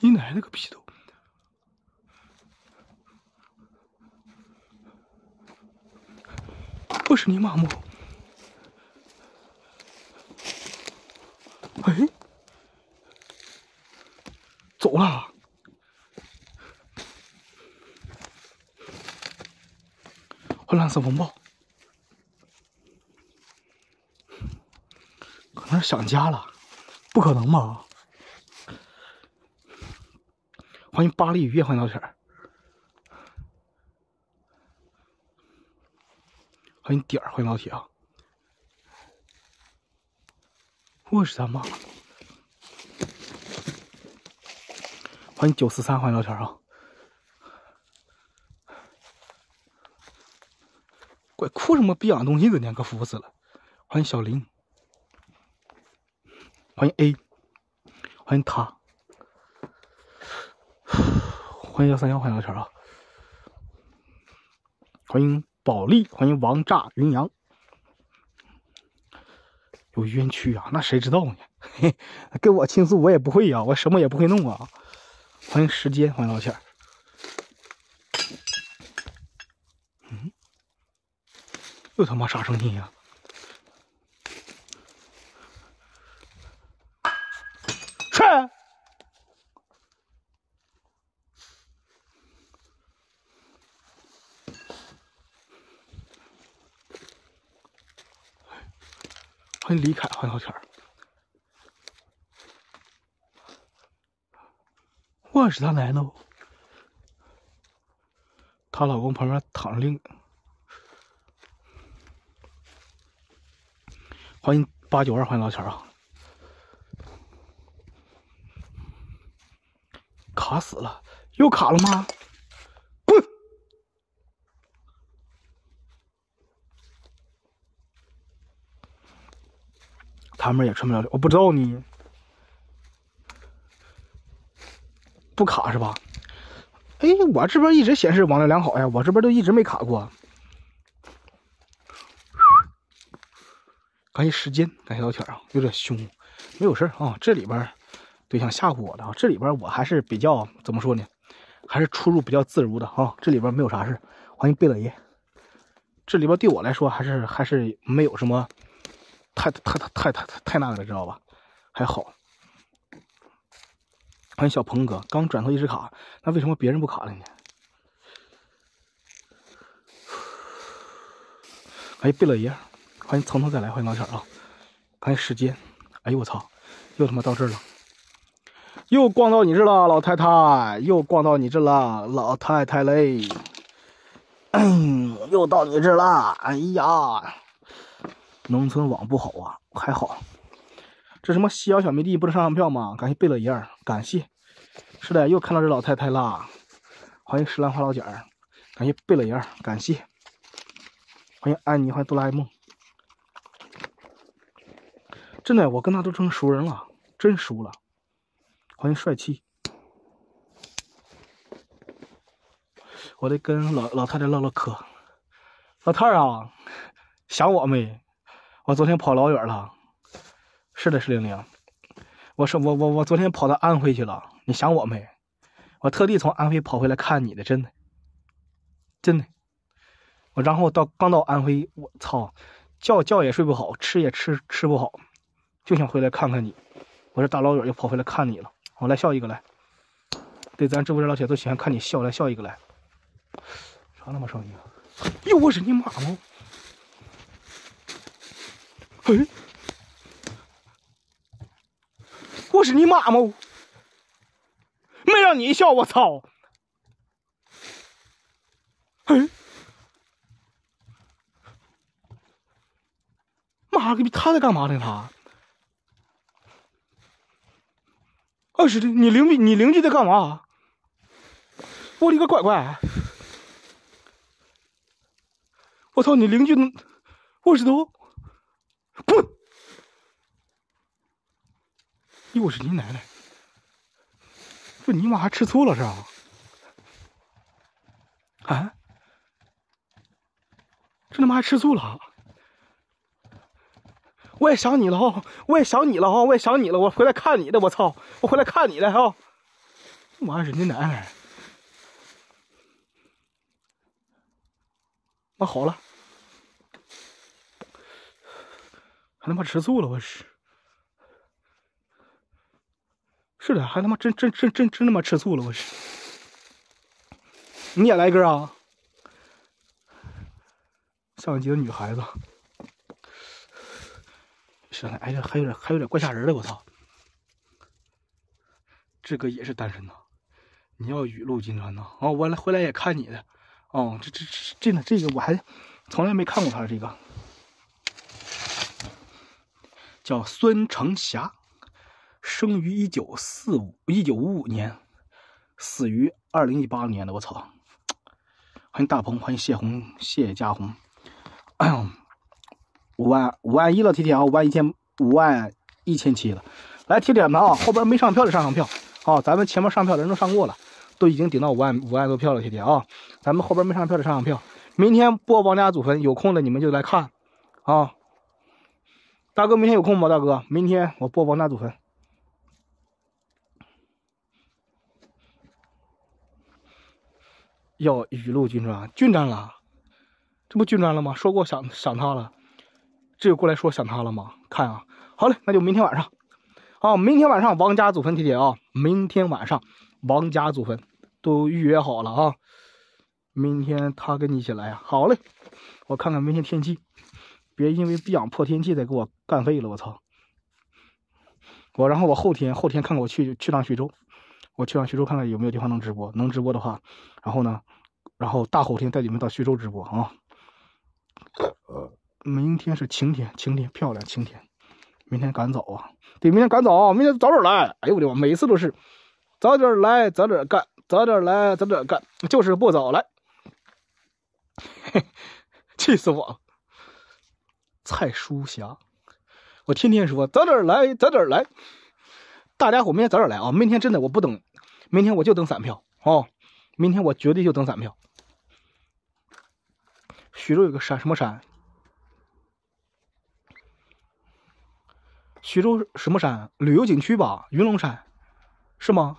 你奶奶个逼都！不是你麻木？哎，走了。和蓝色风暴，可能是想家了，不可能吧？欢迎巴黎雨夜欢迎老铁欢迎点儿欢迎老铁啊！我是他妈！欢迎九四三欢迎老铁啊！怪哭什么逼样东西的呢？可服死了！欢迎小林，欢迎 A，欢迎他，欢迎幺三幺，欢迎老铁啊！欢迎保利，欢迎王炸云阳，有冤屈啊？那谁知道呢？嘿，跟我倾诉我也不会呀，我什么也不会弄啊！欢迎时间，欢迎老铁。嗯又他妈啥声音呀？欢迎李凯，欢迎老铁儿。我是他奶奶。她老公旁边躺着另。欢迎八九二，欢迎老钱啊！卡死了，又卡了吗？他们也穿不了，我不知道呢。不卡是吧？哎，我这边一直显示网络良好呀，我这边都一直没卡过。感谢时间，感谢老铁啊，有点凶，没有事啊。这里边对象吓唬我的啊，这里边我还是比较怎么说呢，还是出入比较自如的啊。这里边没有啥事欢迎贝勒爷。这里边对我来说还是还是没有什么太太太太太太那个了，知道吧？还好。欢迎小鹏哥，刚转头一直卡，那为什么别人不卡了呢？欢迎贝勒爷。欢迎从头再来，欢迎老铁啊！欢迎时间，哎呦我操，又他妈到这儿了，又逛到你这了，老太太，又逛到你这了，老太太嘞，嗯 又到你这了，哎呀，农村网不好啊，还好，这什么西瑶小迷弟不能上上票吗？感谢贝勒爷儿，感谢，是的，又看到这老太太啦，欢迎石兰花老姐儿，感谢贝勒爷儿，感谢，欢迎安妮，欢迎哆啦 A 梦。真的，我跟他都成熟人了，真熟了。欢迎帅气，我得跟老老太太唠唠嗑。老太儿啊，想我没？我昨天跑老远了。是的，是玲玲。我说我我我昨天跑到安徽去了，你想我没？我特地从安徽跑回来看你的，真的，真的。我然后到刚到安徽，我操，觉觉也睡不好，吃也吃吃不好。就想回来看看你，我这大老远又跑回来看你了。我来笑一个来，对咱直播间老铁都喜欢看你笑，来笑一个来。啥他妈声音啊？哟，我是你妈吗？哎，我是你妈吗？没让你笑，我操！哎，妈个逼，他在干嘛呢？他？二十的，你邻居，你邻居在干嘛？我的个乖乖！我操，你邻居，我是都，滚！又是你奶奶！这你妈还吃醋了是吧？啊？这他妈还吃醋了？我也想你了哈，我也想你了哈，我也想你了。我回来看你的，我操！我回来看你的哈。妈人家奶奶，那好了，还他妈吃醋了，我是。是的，还他妈真真真真真他妈吃醋了，我是。你也来一根啊？相机的女孩子。是的，哎呀，还有点还有点怪吓人的，我操！这个也是单身呐？你要雨露均沾呐？哦，我来回来也看你的。哦，这这这真的这个我还从来没看过他这个，叫孙成霞，生于一九四五一九五五年，死于二零一八年的。我操！欢迎大鹏，欢迎谢红谢家红，五万五万一了，铁铁啊，五万一千五万一千七了。来，铁铁们啊，后边没上票的上上票啊，咱们前面上票的人都上过了。都已经顶到五万五万多票了，铁铁啊！咱们后边没上票的上上票。明天播王家祖坟，有空的你们就来看啊！大哥，明天有空吗？大哥，明天我播王家祖坟。要雨露均沾，均沾了，这不均沾了吗？说过想想他了，这就过来说想他了吗？看啊，好嘞，那就明天晚上。好，明天晚上王家祖坟，铁铁啊！明天晚上。王家祖坟都预约好了啊！明天他跟你一起来啊！好嘞，我看看明天天气，别因为逼养破天气再给我干废了！我操！我然后我后天后天看看我去去趟徐州，我去趟徐州看看有没有地方能直播，能直播的话，然后呢，然后大后天带你们到徐州直播啊！呃，明天是晴天，晴天漂亮，晴天，明天赶早啊！对，明天赶早，明天早点来！哎呦我的妈，每次都是。早点来，早点干；早点来，早点干，就是不早来。气死我了！蔡淑霞，我天天说早点来，早点来。大家伙明天早点来啊！明天真的我不等，明天我就等散票哦。明天我绝对就等散票。徐州有个山，什么山？徐州什么山？旅游景区吧？云龙山，是吗？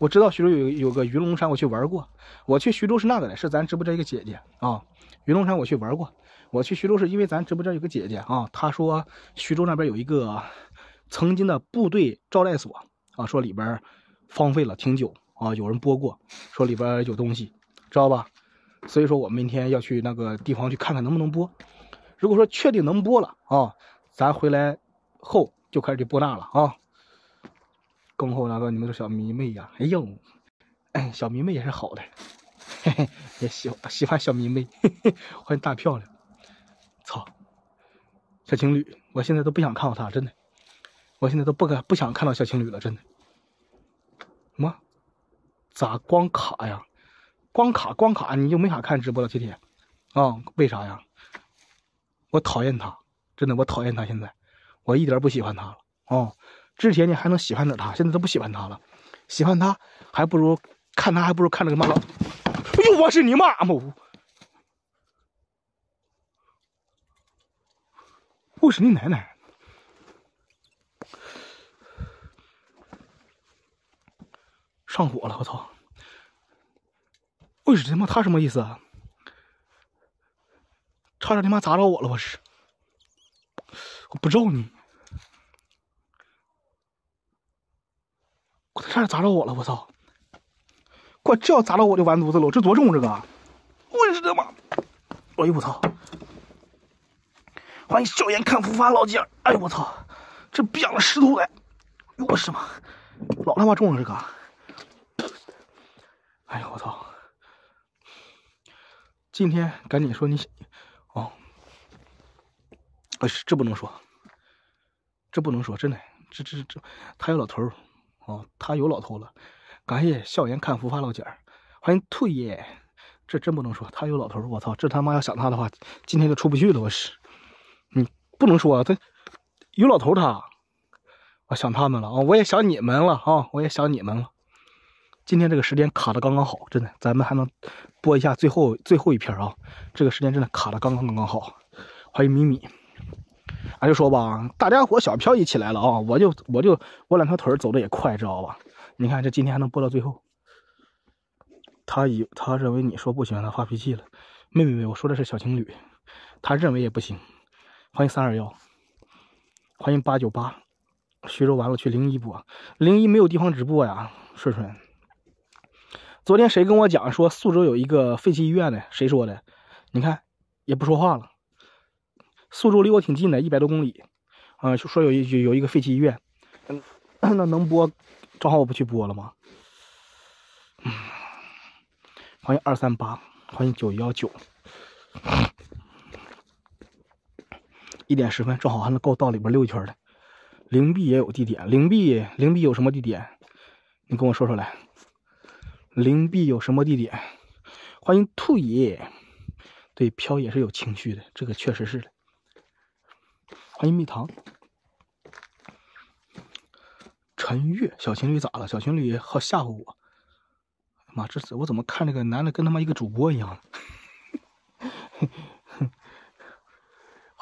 我知道徐州有有个云龙山，我去玩过。我去徐州是那个的，是咱直播间一个姐姐啊。云龙山我去玩过。我去徐州是因为咱直播间有个姐姐啊，她说徐州那边有一个曾经的部队招待所啊，说里边荒废了挺久啊，有人播过，说里边有东西，知道吧？所以说我明天要去那个地方去看看能不能播。如果说确定能播了啊，咱回来后就开始去播那了啊。恭候那个你们的小迷妹呀！哎呦，哎，小迷妹也是好的，嘿嘿，也喜欢喜欢小迷妹，嘿嘿，欢迎大漂亮，操，小情侣，我现在都不想看到他，真的，我现在都不敢不想看到小情侣了，真的。什么？咋光卡呀？光卡光卡，你就没法看直播了，铁铁，啊？为啥呀？我讨厌他，真的，我讨厌他，现在我一点不喜欢他了，哦。之前你还能喜欢点他，现在都不喜欢他了。喜欢他还不如看他，还不如看那个妈老。哎呦，我是你妈吗？我是你奶奶！上火了，我操！我是他妈他什么意思啊？差点他妈砸着我了，我是！我不照你。我差点砸着我了！我操！我这要砸着我就完犊子了！这多重这个？我是他妈！哎呦我操！欢迎笑颜看福发老姐！哎呦我操！这变了石头了！我是妈！老他妈重了这个！哎呦我操！今天赶紧说你哦！哎，这不能说，这不能说，真的，这这这，他有老头儿。哦，他有老头了，感谢笑颜看福发老姐，欢迎兔爷，这真不能说他有老头我操，这他妈要想他的话，今天就出不去了。我是，不能说他有老头他，我想他们了啊，我也想你们了啊，我也想你们了。今天这个时间卡的刚刚好，真的，咱们还能播一下最后最后一篇啊，这个时间真的卡的刚刚刚刚好。欢迎米米。俺就说吧，大家伙小飘一起来了啊，我就我就我两条腿走的也快，知道吧？你看这今天还能播到最后。他以他认为你说不行，他发脾气了。没没没，我说的是小情侣，他认为也不行。欢迎三二幺，欢迎八九八。徐州完了去零一播，零一没有地方直播呀，顺顺。昨天谁跟我讲说苏州有一个废弃医院呢？谁说的？你看也不说话了。苏州离我挺近的，一百多公里。啊，说有一有一个废弃医院，嗯，那能播？正好我不去播了吗？嗯，欢迎二三八，欢迎九幺九。一点十分，正好还能够到里边溜一圈的。灵璧也有地点，灵璧灵璧有什么地点？你跟我说说来。灵璧有什么地点？欢迎兔爷。对，飘也是有情绪的，这个确实是的。欢迎蜜糖。陈月，小情侣咋了？小情侣好吓唬我。妈，这次我怎么看这个男的跟他妈一个主播一样？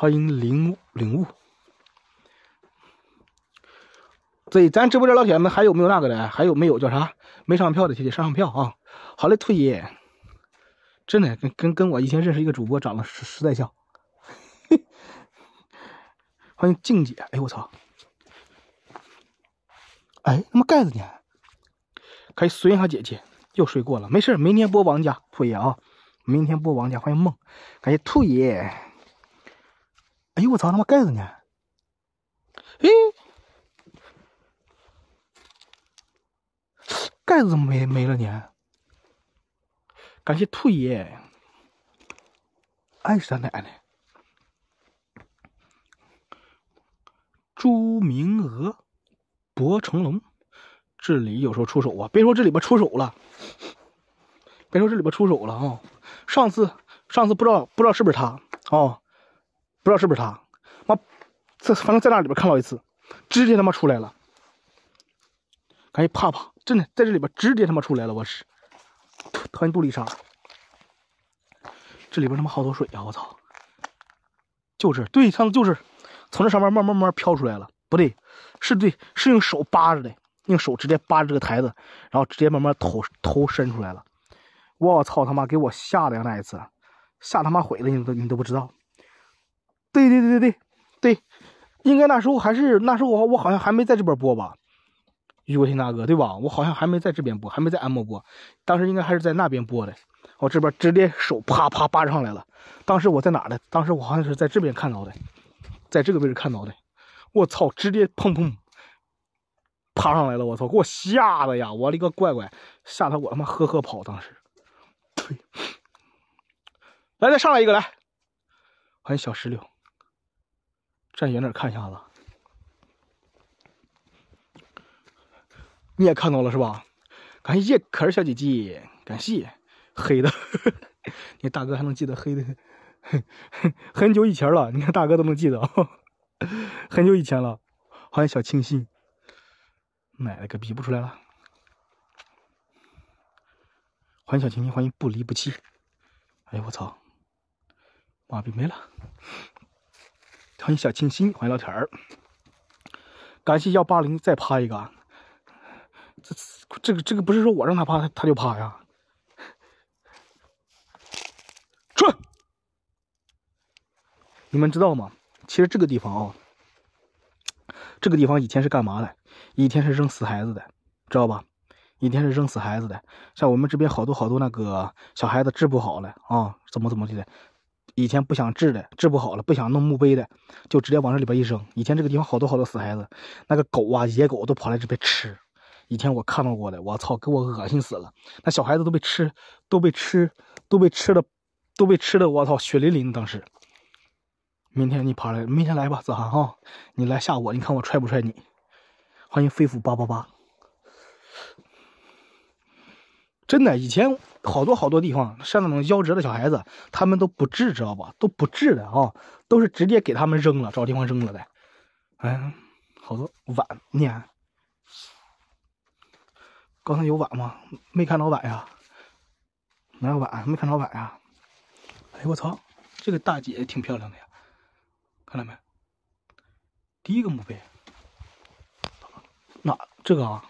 欢迎领悟领悟。对，咱直播间老铁们还有没有那个的？还有没有叫啥？没上票的，姐姐上上票啊！好嘞，兔爷，真的跟跟跟我以前认识一个主播长得实实在像。欢迎静姐，哎我操！哎，他妈盖子呢？可以随一下姐姐，又睡过了，没事，明天播王家兔爷啊！明天播王家，欢迎梦，感谢兔爷。哎呦我操，他妈盖子呢？哎。盖子怎么没没了呢？感谢兔爷，爱是他奶奶。朱明娥，博成龙，这里有时候出手啊！别说这里边出手了，别说这里边出手了啊！上次上次不知道不知道是不是他哦，不知道是不是他，妈，在反正在那里边看到一次，直接他妈出来了。感谢怕怕。真的在这里边直接他妈出来了，我是，讨厌杜丽莎，这里边他妈好多水啊！我操，就是对，上次就是从这上面慢慢慢慢飘出来了，不对，是对，是用手扒着的，用手直接扒着这个台子，然后直接慢慢头头伸出来了，我操他妈给我吓的呀那一次，吓他妈毁了，你都你都不知道，对对对对对对，应该那时候还是那时候我我好像还没在这边播吧。雨果天大哥，对吧？我好像还没在这边播，还没在安摩播，当时应该还是在那边播的。我这边直接手啪啪扒上来了。当时我在哪呢？当时我好像是在这边看到的，在这个位置看到的。我操！直接砰砰爬上来了！我操！给我吓的呀！我的个乖乖，吓得我他妈呵呵跑。当时，对，来，再上来一个来。欢迎小石榴，站远点看一下子。你也看到了是吧？感谢可儿小姐姐，感谢黑的，你大哥还能记得黑的，很久以前了。你看大哥都能记得，很久以前了。欢迎小清新，奶奶个逼不出来了。欢迎小清新，欢迎不离不弃。哎呦我操，妈逼没了。欢迎小清新，欢迎老铁儿。感谢幺八零再趴一个。这这个这个不是说我让他趴他他就趴呀，出！你们知道吗？其实这个地方啊，这个地方以前是干嘛的？以前是扔死孩子的，知道吧？以前是扔死孩子的。像我们这边好多好多那个小孩子治不好了啊，怎么怎么的？以前不想治的，治不好了，不想弄墓碑的，就直接往这里边一扔。以前这个地方好多好多死孩子，那个狗啊、野狗都跑来这边吃。以前我看到过的，我操，给我恶心死了！那小孩子都被吃，都被吃，都被吃的，都被吃的，我操，血淋淋！当时，明天你跑来，明天来吧，子涵哈，你来吓我，你看我踹不踹你？欢迎飞虎八八八。真的，以前好多好多地方，像那种夭折的小孩子，他们都不治，知道吧？都不治的啊，都是直接给他们扔了，找地方扔了的。哎，好多碗你看。刚才有碗吗？没看到碗呀，哪有碗？没看到碗呀！哎我操，这个大姐挺漂亮的呀，看到没？第一个墓碑，那这个啊，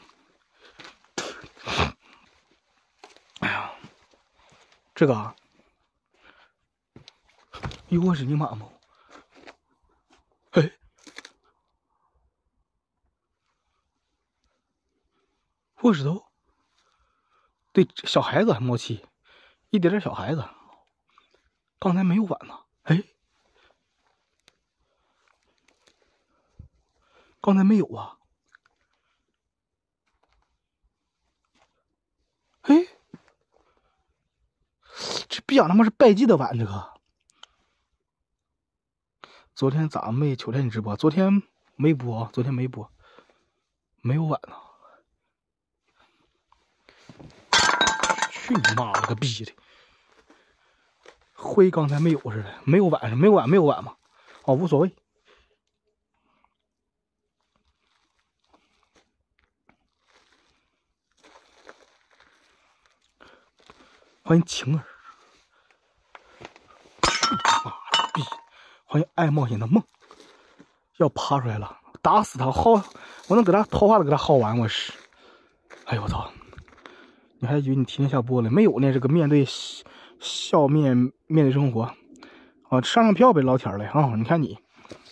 这个有我是你妈吗？哎，我指都，对，小孩子默气，一点点小孩子，刚才没有碗呢，哎，刚才没有啊，哎。这逼样他妈是拜祭的碗，这个。昨天咋没秋天直播？昨天没播，昨天没播，没有碗呢。去你妈了个逼的！灰刚才没有似的，没有碗是没有碗没有碗吗？哦，无所谓。欢迎晴儿，妈的逼！欢迎爱冒险的梦，要爬出来了，打死他！薅，我能给他桃花都给他薅完，我是。哎呦我操！你还以为你提前下播了？没有呢，这个面对笑面面对生活，啊，上上票呗，老天儿嘞啊！你看你，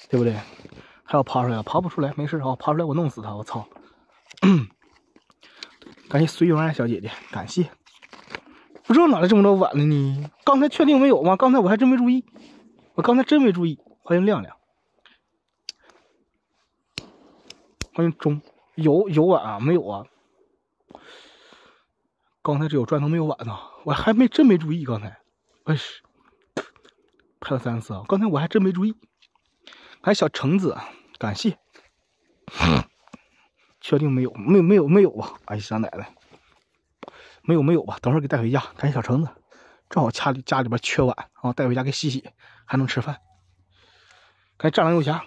对不对？还要爬出来，爬不出来，没事啊，爬出来我弄死他！我操！感谢随缘，小姐姐，感谢。不知道哪来这么多碗了呢？刚才确定没有吗？刚才我还真没注意，我刚才真没注意。欢迎亮亮，欢迎钟，有有碗啊？没有啊？刚才只有砖头没有碗呢，我还没真没注意。刚才，哎是，拍了三次啊！刚才我还真没注意。还小橙子，感谢。确定没有？没有没有没有吧？哎呀，奶奶，没有没有吧？等会儿给带回家。感谢小橙子，正好家里家里边缺碗啊，带回家给洗洗，还能吃饭。感谢战狼游侠，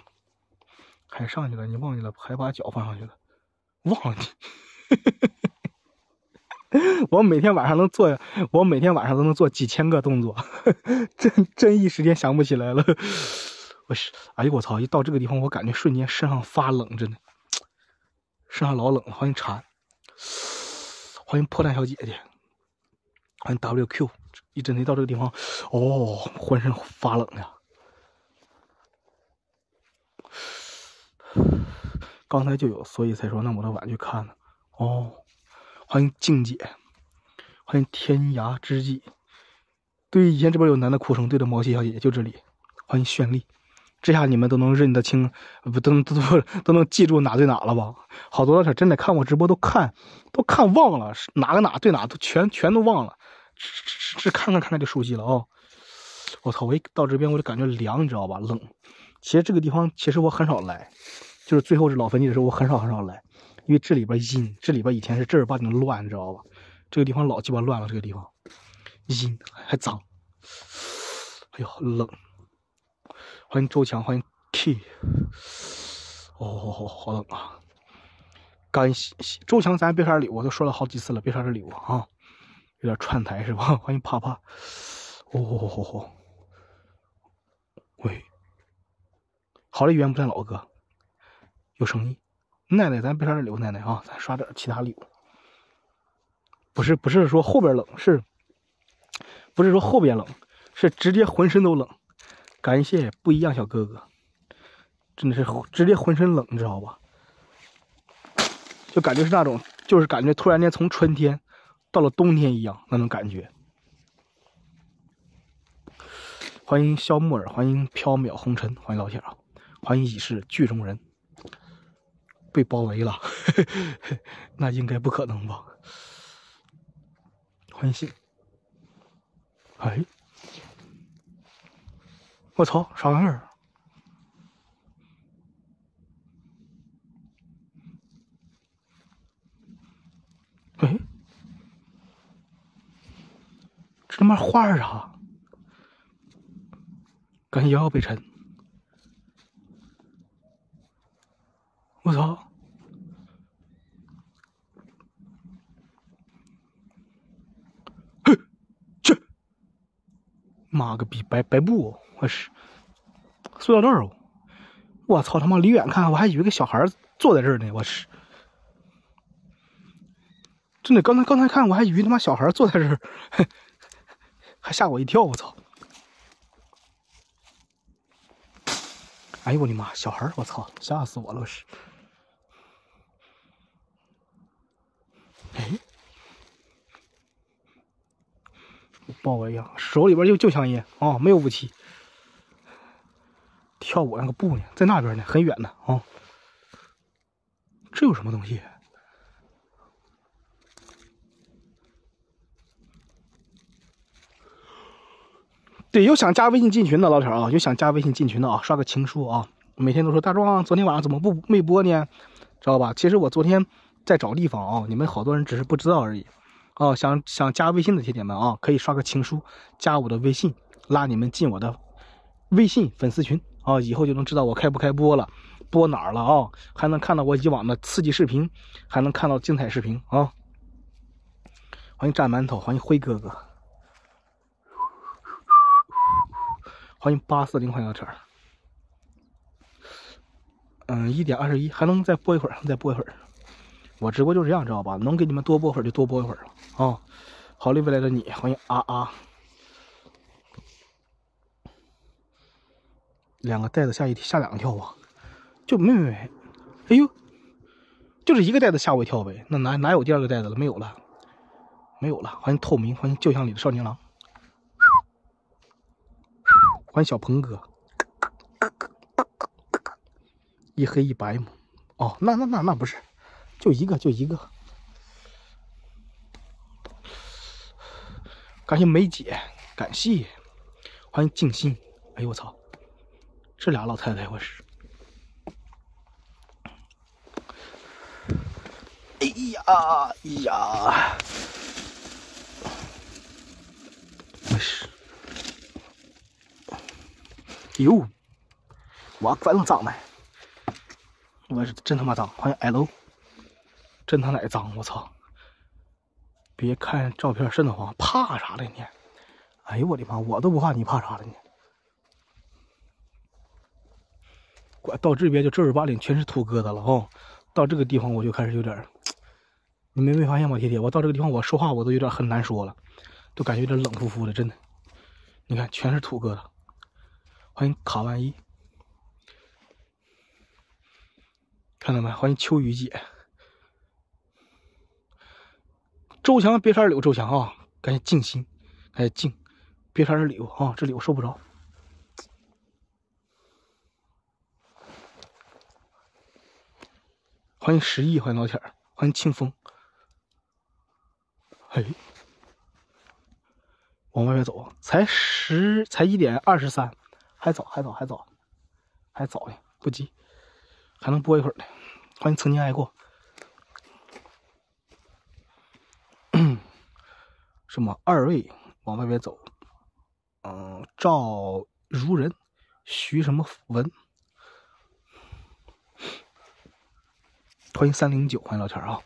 还上去了，你忘记了？还把脚放上去了，忘记。我每天晚上能做，我每天晚上都能做几千个动作，真真一时间想不起来了。我是，哎呦我操！一到这个地方，我感觉瞬间身上发冷，真的，身上老冷了。欢迎蝉，欢迎破蛋小姐姐，欢迎 WQ。一真的到这个地方，哦，浑身发冷呀。刚才就有，所以才说那么多晚去看呢。哦。欢迎静姐，欢迎天涯知己。对，以前这边有男的哭声，对着毛细小姐姐就这里。欢迎绚丽，这下你们都能认得清，不都都都都能记住哪对哪了吧？好多老铁真的看我直播都看都看忘了哪个哪对哪都全全都忘了，这这看看看看就熟悉了啊！我操，我一到这边我就感觉凉，你知道吧？冷。其实这个地方其实我很少来，就是最后是老坟地的时候，我很少很少来。因为这里边阴，这里边以前是正儿八经的乱，你知道吧？这个地方老鸡巴乱了，这个地方阴还脏，哎呦冷！欢迎周强，欢迎 K，哦，好冷啊！感谢周强，咱别刷礼物，我都说了好几次了，别刷这礼物啊，有点串台是吧？欢迎帕帕，哦，喂，好了，语言不在老哥，有声音。奶奶，咱别刷这礼物，奶奶啊，咱刷点其他礼物。不是，不是说后边冷，是，不是说后边冷，是直接浑身都冷。感谢不一样小哥哥，真的是直接浑身冷，你知道吧？就感觉是那种，就是感觉突然间从春天到了冬天一样那种感觉。欢迎肖木耳，欢迎缥缈红尘，欢迎老铁啊，欢迎已是剧中人。被包围了，那应该不可能吧？欢迎信。哎，我操，啥玩意儿？哎，这他妈画啊！感谢遥遥北辰。我操！嘿，去！妈个逼，白白布！我是塑料袋哦！我操他妈，离远看我还以为个小孩坐在这儿呢！我是真的，刚才刚才看我还以为他妈小孩坐在这儿，还吓我一跳！我操！哎呦我的妈，小孩！我操，吓死我了！是哎，抱我一下，手里边就就香烟啊，没有武器。跳舞那个布呢，在那边呢，很远呢啊。这有什么东西？对，有想加微信进群的老铁啊，有想加微信进群的啊，刷个情书啊。每天都说大壮，昨天晚上怎么不没播呢？知道吧？其实我昨天在找地方啊，你们好多人只是不知道而已。哦，想想加微信的铁铁们啊，可以刷个情书，加我的微信，拉你们进我的微信粉丝群啊，以后就能知道我开不开播了，播哪儿了啊，还能看到我以往的刺激视频，还能看到精彩视频啊。欢迎蘸馒头，欢迎辉哥哥。欢迎八四零欢迎车。嗯，一点二十一，还能再播一会儿，再播一会儿。我直播就是这样，知道吧？能给你们多播会儿就多播一会儿啊。好嘞，未来的你，欢迎啊啊。两个袋子吓一吓两跳啊，就没没没，哎呦，就是一个袋子吓我一跳呗。那哪哪有第二个袋子了？没有了，没有了。欢迎透明，欢迎旧巷里的少年郎。欢迎小鹏哥，一黑一白嘛，哦，那那那那不是，就一个就一个。感谢梅姐，感谢，欢迎静心。哎呦我操，这俩老太太我是，哎呀哎呀，我是。哟，我反正脏没，我是真他妈脏！欢迎 L，真他奶脏！我操！别看照片瘆得慌，怕啥了你？哎呦我的妈！我都不怕，你怕啥了你？到这边就正儿八经全是土疙瘩了哈！到这个地方我就开始有点，你们没发现吗，铁铁？我到这个地方我说话我都有点很难说了，都感觉有点冷乎乎的，真的。你看，全是土疙瘩。欢迎卡万一，看到没？欢迎秋雨姐，周强别山柳，周强啊！感谢静心，感谢静，别山是柳啊，这柳收不着。欢迎十亿，欢迎老铁儿，欢迎清风。哎，往外面走，才十，才一点二十三。还早，还早，还早，还早呢，不急，还能播一会儿呢。欢迎曾经爱过。什么？二位往外边走。嗯，赵如人，徐什么文？欢迎三零九，欢迎老天啊！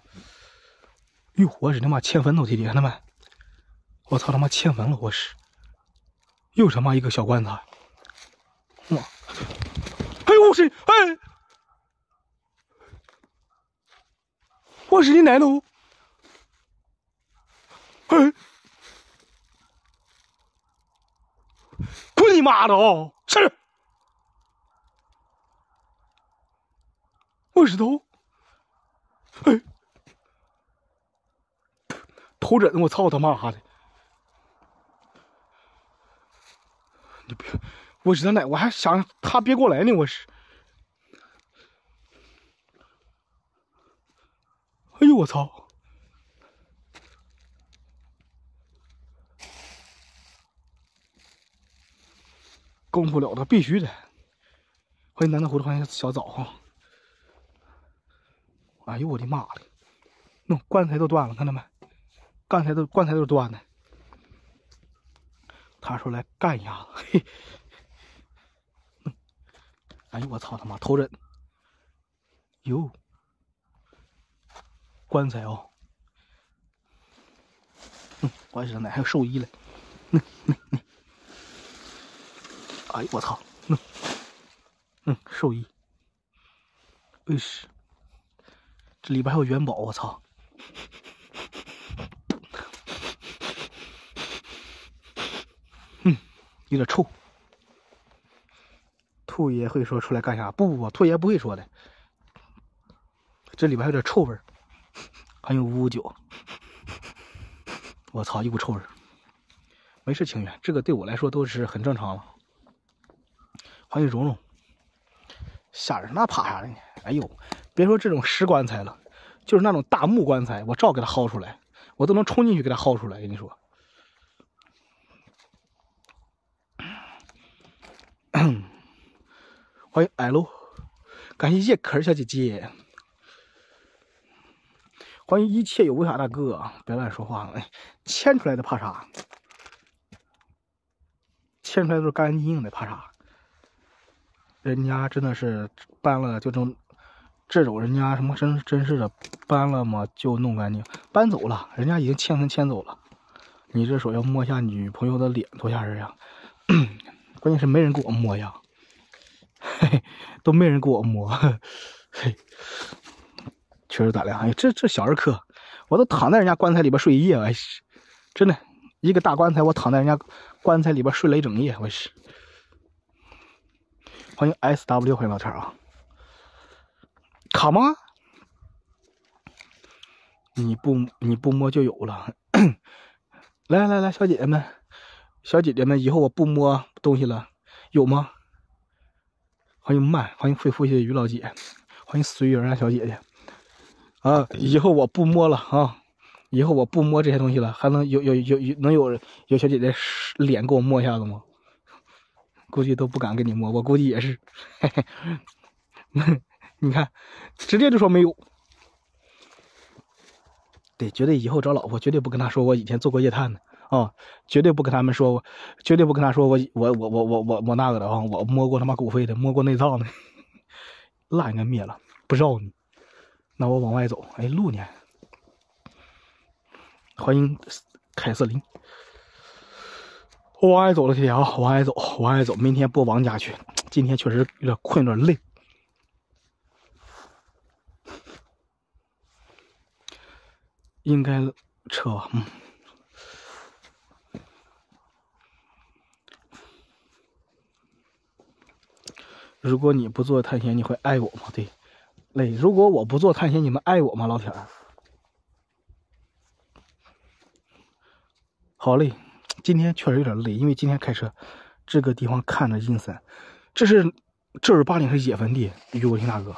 哟，我日他妈欠坟都弟弟，看到没？我操他妈欠坟了，我是。又他妈一个小棺材。哇！哎呦我去！哎，我是你奶酪！哎，滚你妈的哦！是，我是头。哎，头枕！我操他妈的！你别。我知道呢，我还想他别过来呢，我是。哎呦我操！攻不了的，必须的。欢迎南南胡子，欢迎小枣哈。哎呦我的妈了！那棺材都断了，看到没？棺材都棺材都是断的。他说来干一下子，嘿。哎呦我操他妈头枕，哟，棺材哦，嗯，我还哪还有寿衣嘞，嗯嗯嗯，哎呦我操，嗯嗯寿衣，哎是，里边还有元宝，我操，嗯，有点臭。兔爷会说出来干啥？不不不，兔爷不会说的。这里边还有点臭味儿，还有五五九。我操，一股臭味儿。没事，情缘，这个对我来说都是很正常了。欢迎蓉蓉，吓人，那怕啥的呢？哎呦，别说这种石棺材了，就是那种大木棺材，我照给他薅出来，我都能冲进去给他薅出来。跟你说，欢迎艾露，感谢叶可儿小姐姐。欢迎一切有为啥大哥，别乱说话了。牵出来的怕啥？牵出来都是干干净净的，怕啥？人家真的是搬了就弄，这种人家什么真真是的，搬了嘛就弄干净，搬走了，人家已经牵人牵走了。你这手要摸一下女朋友的脸，多吓人呀！关键是没人给我摸呀，嘿嘿，都没人给我摸，嘿。确实胆量，哎，这这小儿科，我都躺在人家棺材里边睡一夜，哎，真的，一个大棺材，我躺在人家棺材里边睡了一整夜，我是。欢迎 S W 欢迎老天啊，卡吗？你不你不摸就有了，来来来，小姐姐们，小姐姐们，以后我不摸东西了，有吗？欢迎慢，欢迎会呼吸的于老姐，欢迎随缘啊，小姐姐。啊！以后我不摸了啊！以后我不摸这些东西了，还能有有有有能有有小姐姐脸给我摸一下子吗？估计都不敢给你摸，我估计也是。嘿嘿，你看，直接就说没有。对，绝对以后找老婆绝对不跟他说我以前做过夜探的啊！绝对不跟他们说，绝对不跟他说我我我我我我我那个的啊！我摸过他妈骨灰的，摸过内脏的，蜡应该灭了，不绕你。那我往外走，哎，路呢？欢迎凯瑟琳。我往外走了，铁铁啊，往外走，往外走。明天播王家去，今天确实有点困，有点累。应该撤，嗯。如果你不做探险，你会爱我吗？对。累，如果我不做探险，你们爱我吗，老铁儿？好累，今天确实有点累，因为今天开车，这个地方看着阴森，这是正儿八经是野坟地，于国兴大哥，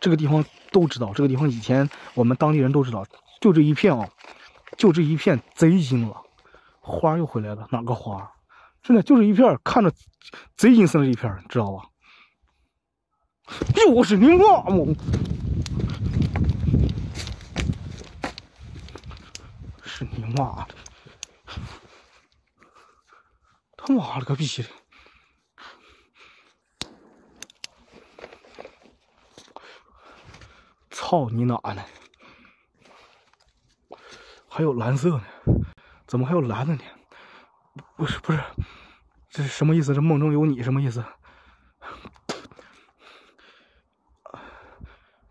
这个地方都知道，这个地方以前我们当地人都知道，就这一片啊，就这一片贼阴了，花又回来了，哪个花？真的就是一片，看着贼阴森的一片，知道吧？又是你妈么？是你妈的！他妈了个逼的！操你哪呢？还有蓝色呢？怎么还有蓝的呢？不是不是，这是什么意思？这梦中有你什么意思？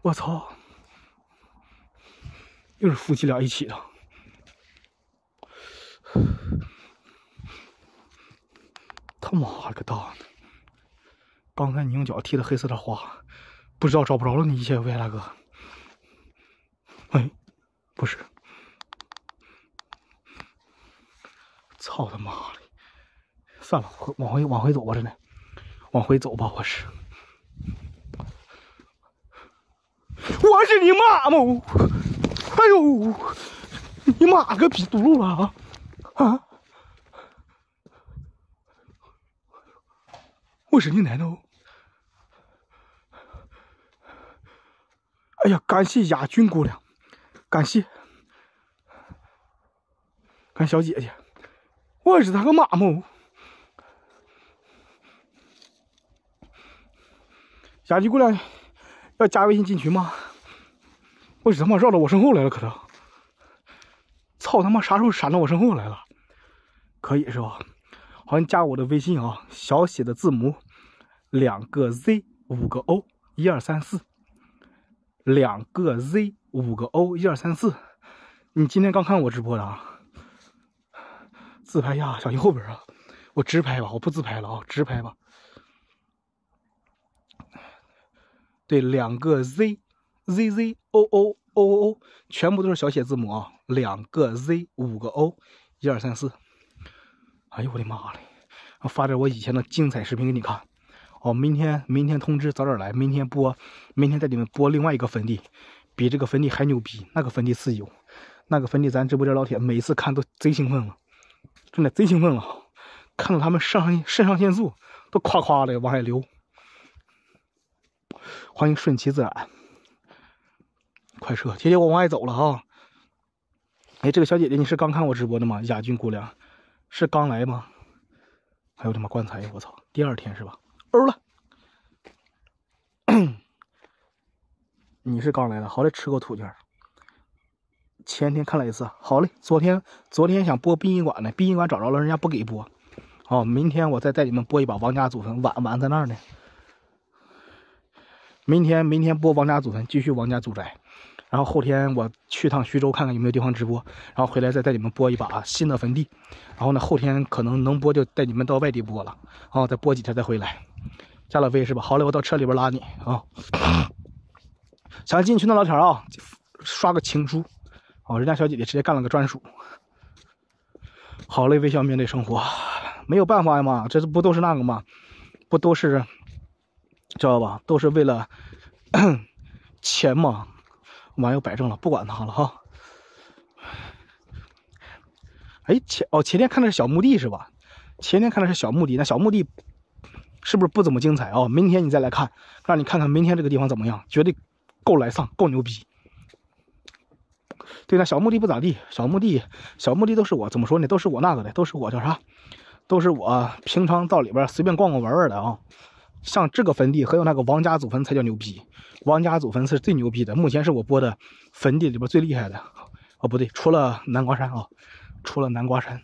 我操！又是夫妻俩一起的，他妈了个蛋！刚才你用脚踢的黑色的花，不知道找不着了你一些位大哥。哎，不是！操他妈的！算了，往回往回走吧，真的，往回走吧，我是。我是你妈吗？哎呦，你妈个逼堵路了啊！啊！我是你奶奶。哎呀，感谢亚军姑娘，感谢，感谢小姐姐，我是他个妈吗？亚军姑娘。要加微信进群吗？我他妈绕到我身后来了，可能！操他妈，啥时候闪到我身后来了？可以是吧？好，像加我的微信啊，小写的字母，两个 Z，五个 O，一二三四，两个 Z，五个 O，一二三四。你今天刚看我直播的啊？自拍呀，小心后边啊！我直拍吧，我不自拍了啊，直拍吧。对，两个 Z，Z Z O O O O 全部都是小写字母啊。两个 Z，五个 O，一二三四。哎呦我的妈嘞！我发点我以前的精彩视频给你看。哦，明天明天通知早点来，明天播，明天带你们播另外一个坟地，比这个坟地还牛逼。那个坟地自由，那个坟地咱直播间老铁每次看都贼兴奋了，真的贼兴奋了，看到他们上肾上腺素都夸夸的往外流。欢迎顺其自然，快撤！姐姐，我往外走了哈。哎，这个小姐姐，你是刚看我直播的吗？亚军姑娘，是刚来吗？哎呦我的妈，棺材！我操，第二天是吧？欧了，你是刚来的，好嘞，吃过土圈。前天看了一次，好嘞。昨天昨天想播殡仪馆呢，殡仪馆找着了，人家不给播。哦，明天我再带你们播一把王家祖坟，碗碗在那儿呢。明天明天播王家祖坟，继续王家祖宅。然后后天我去趟徐州看看有没有地方直播，然后回来再带你们播一把新的坟地。然后呢，后天可能能播就带你们到外地播了，哦，再播几天再回来。加了微是吧？好嘞，我到车里边拉你啊。想进群的老铁啊，刷个情书。哦，人家小姐姐直接干了个专属。好嘞，微笑面对生活，没有办法呀嘛，这不都是那个嘛？不都是知道吧？都是为了 钱嘛。网友摆正了，不管他了哈。哎，前哦前天看的是小墓地是吧？前天看的是小墓地，那小墓地是不是不怎么精彩啊？明天你再来看，让你看看明天这个地方怎么样，绝对够来丧，够牛逼。对，那小墓地不咋地，小墓地小墓地都是我怎么说呢？都是我那个的，都是我叫啥？都是我平常到里边随便逛逛玩玩的啊。像这个坟地，还有那个王家祖坟才叫牛逼。王家祖坟是最牛逼的，目前是我播的坟地里边最厉害的。哦，不对，除了南瓜山啊，除了南瓜山，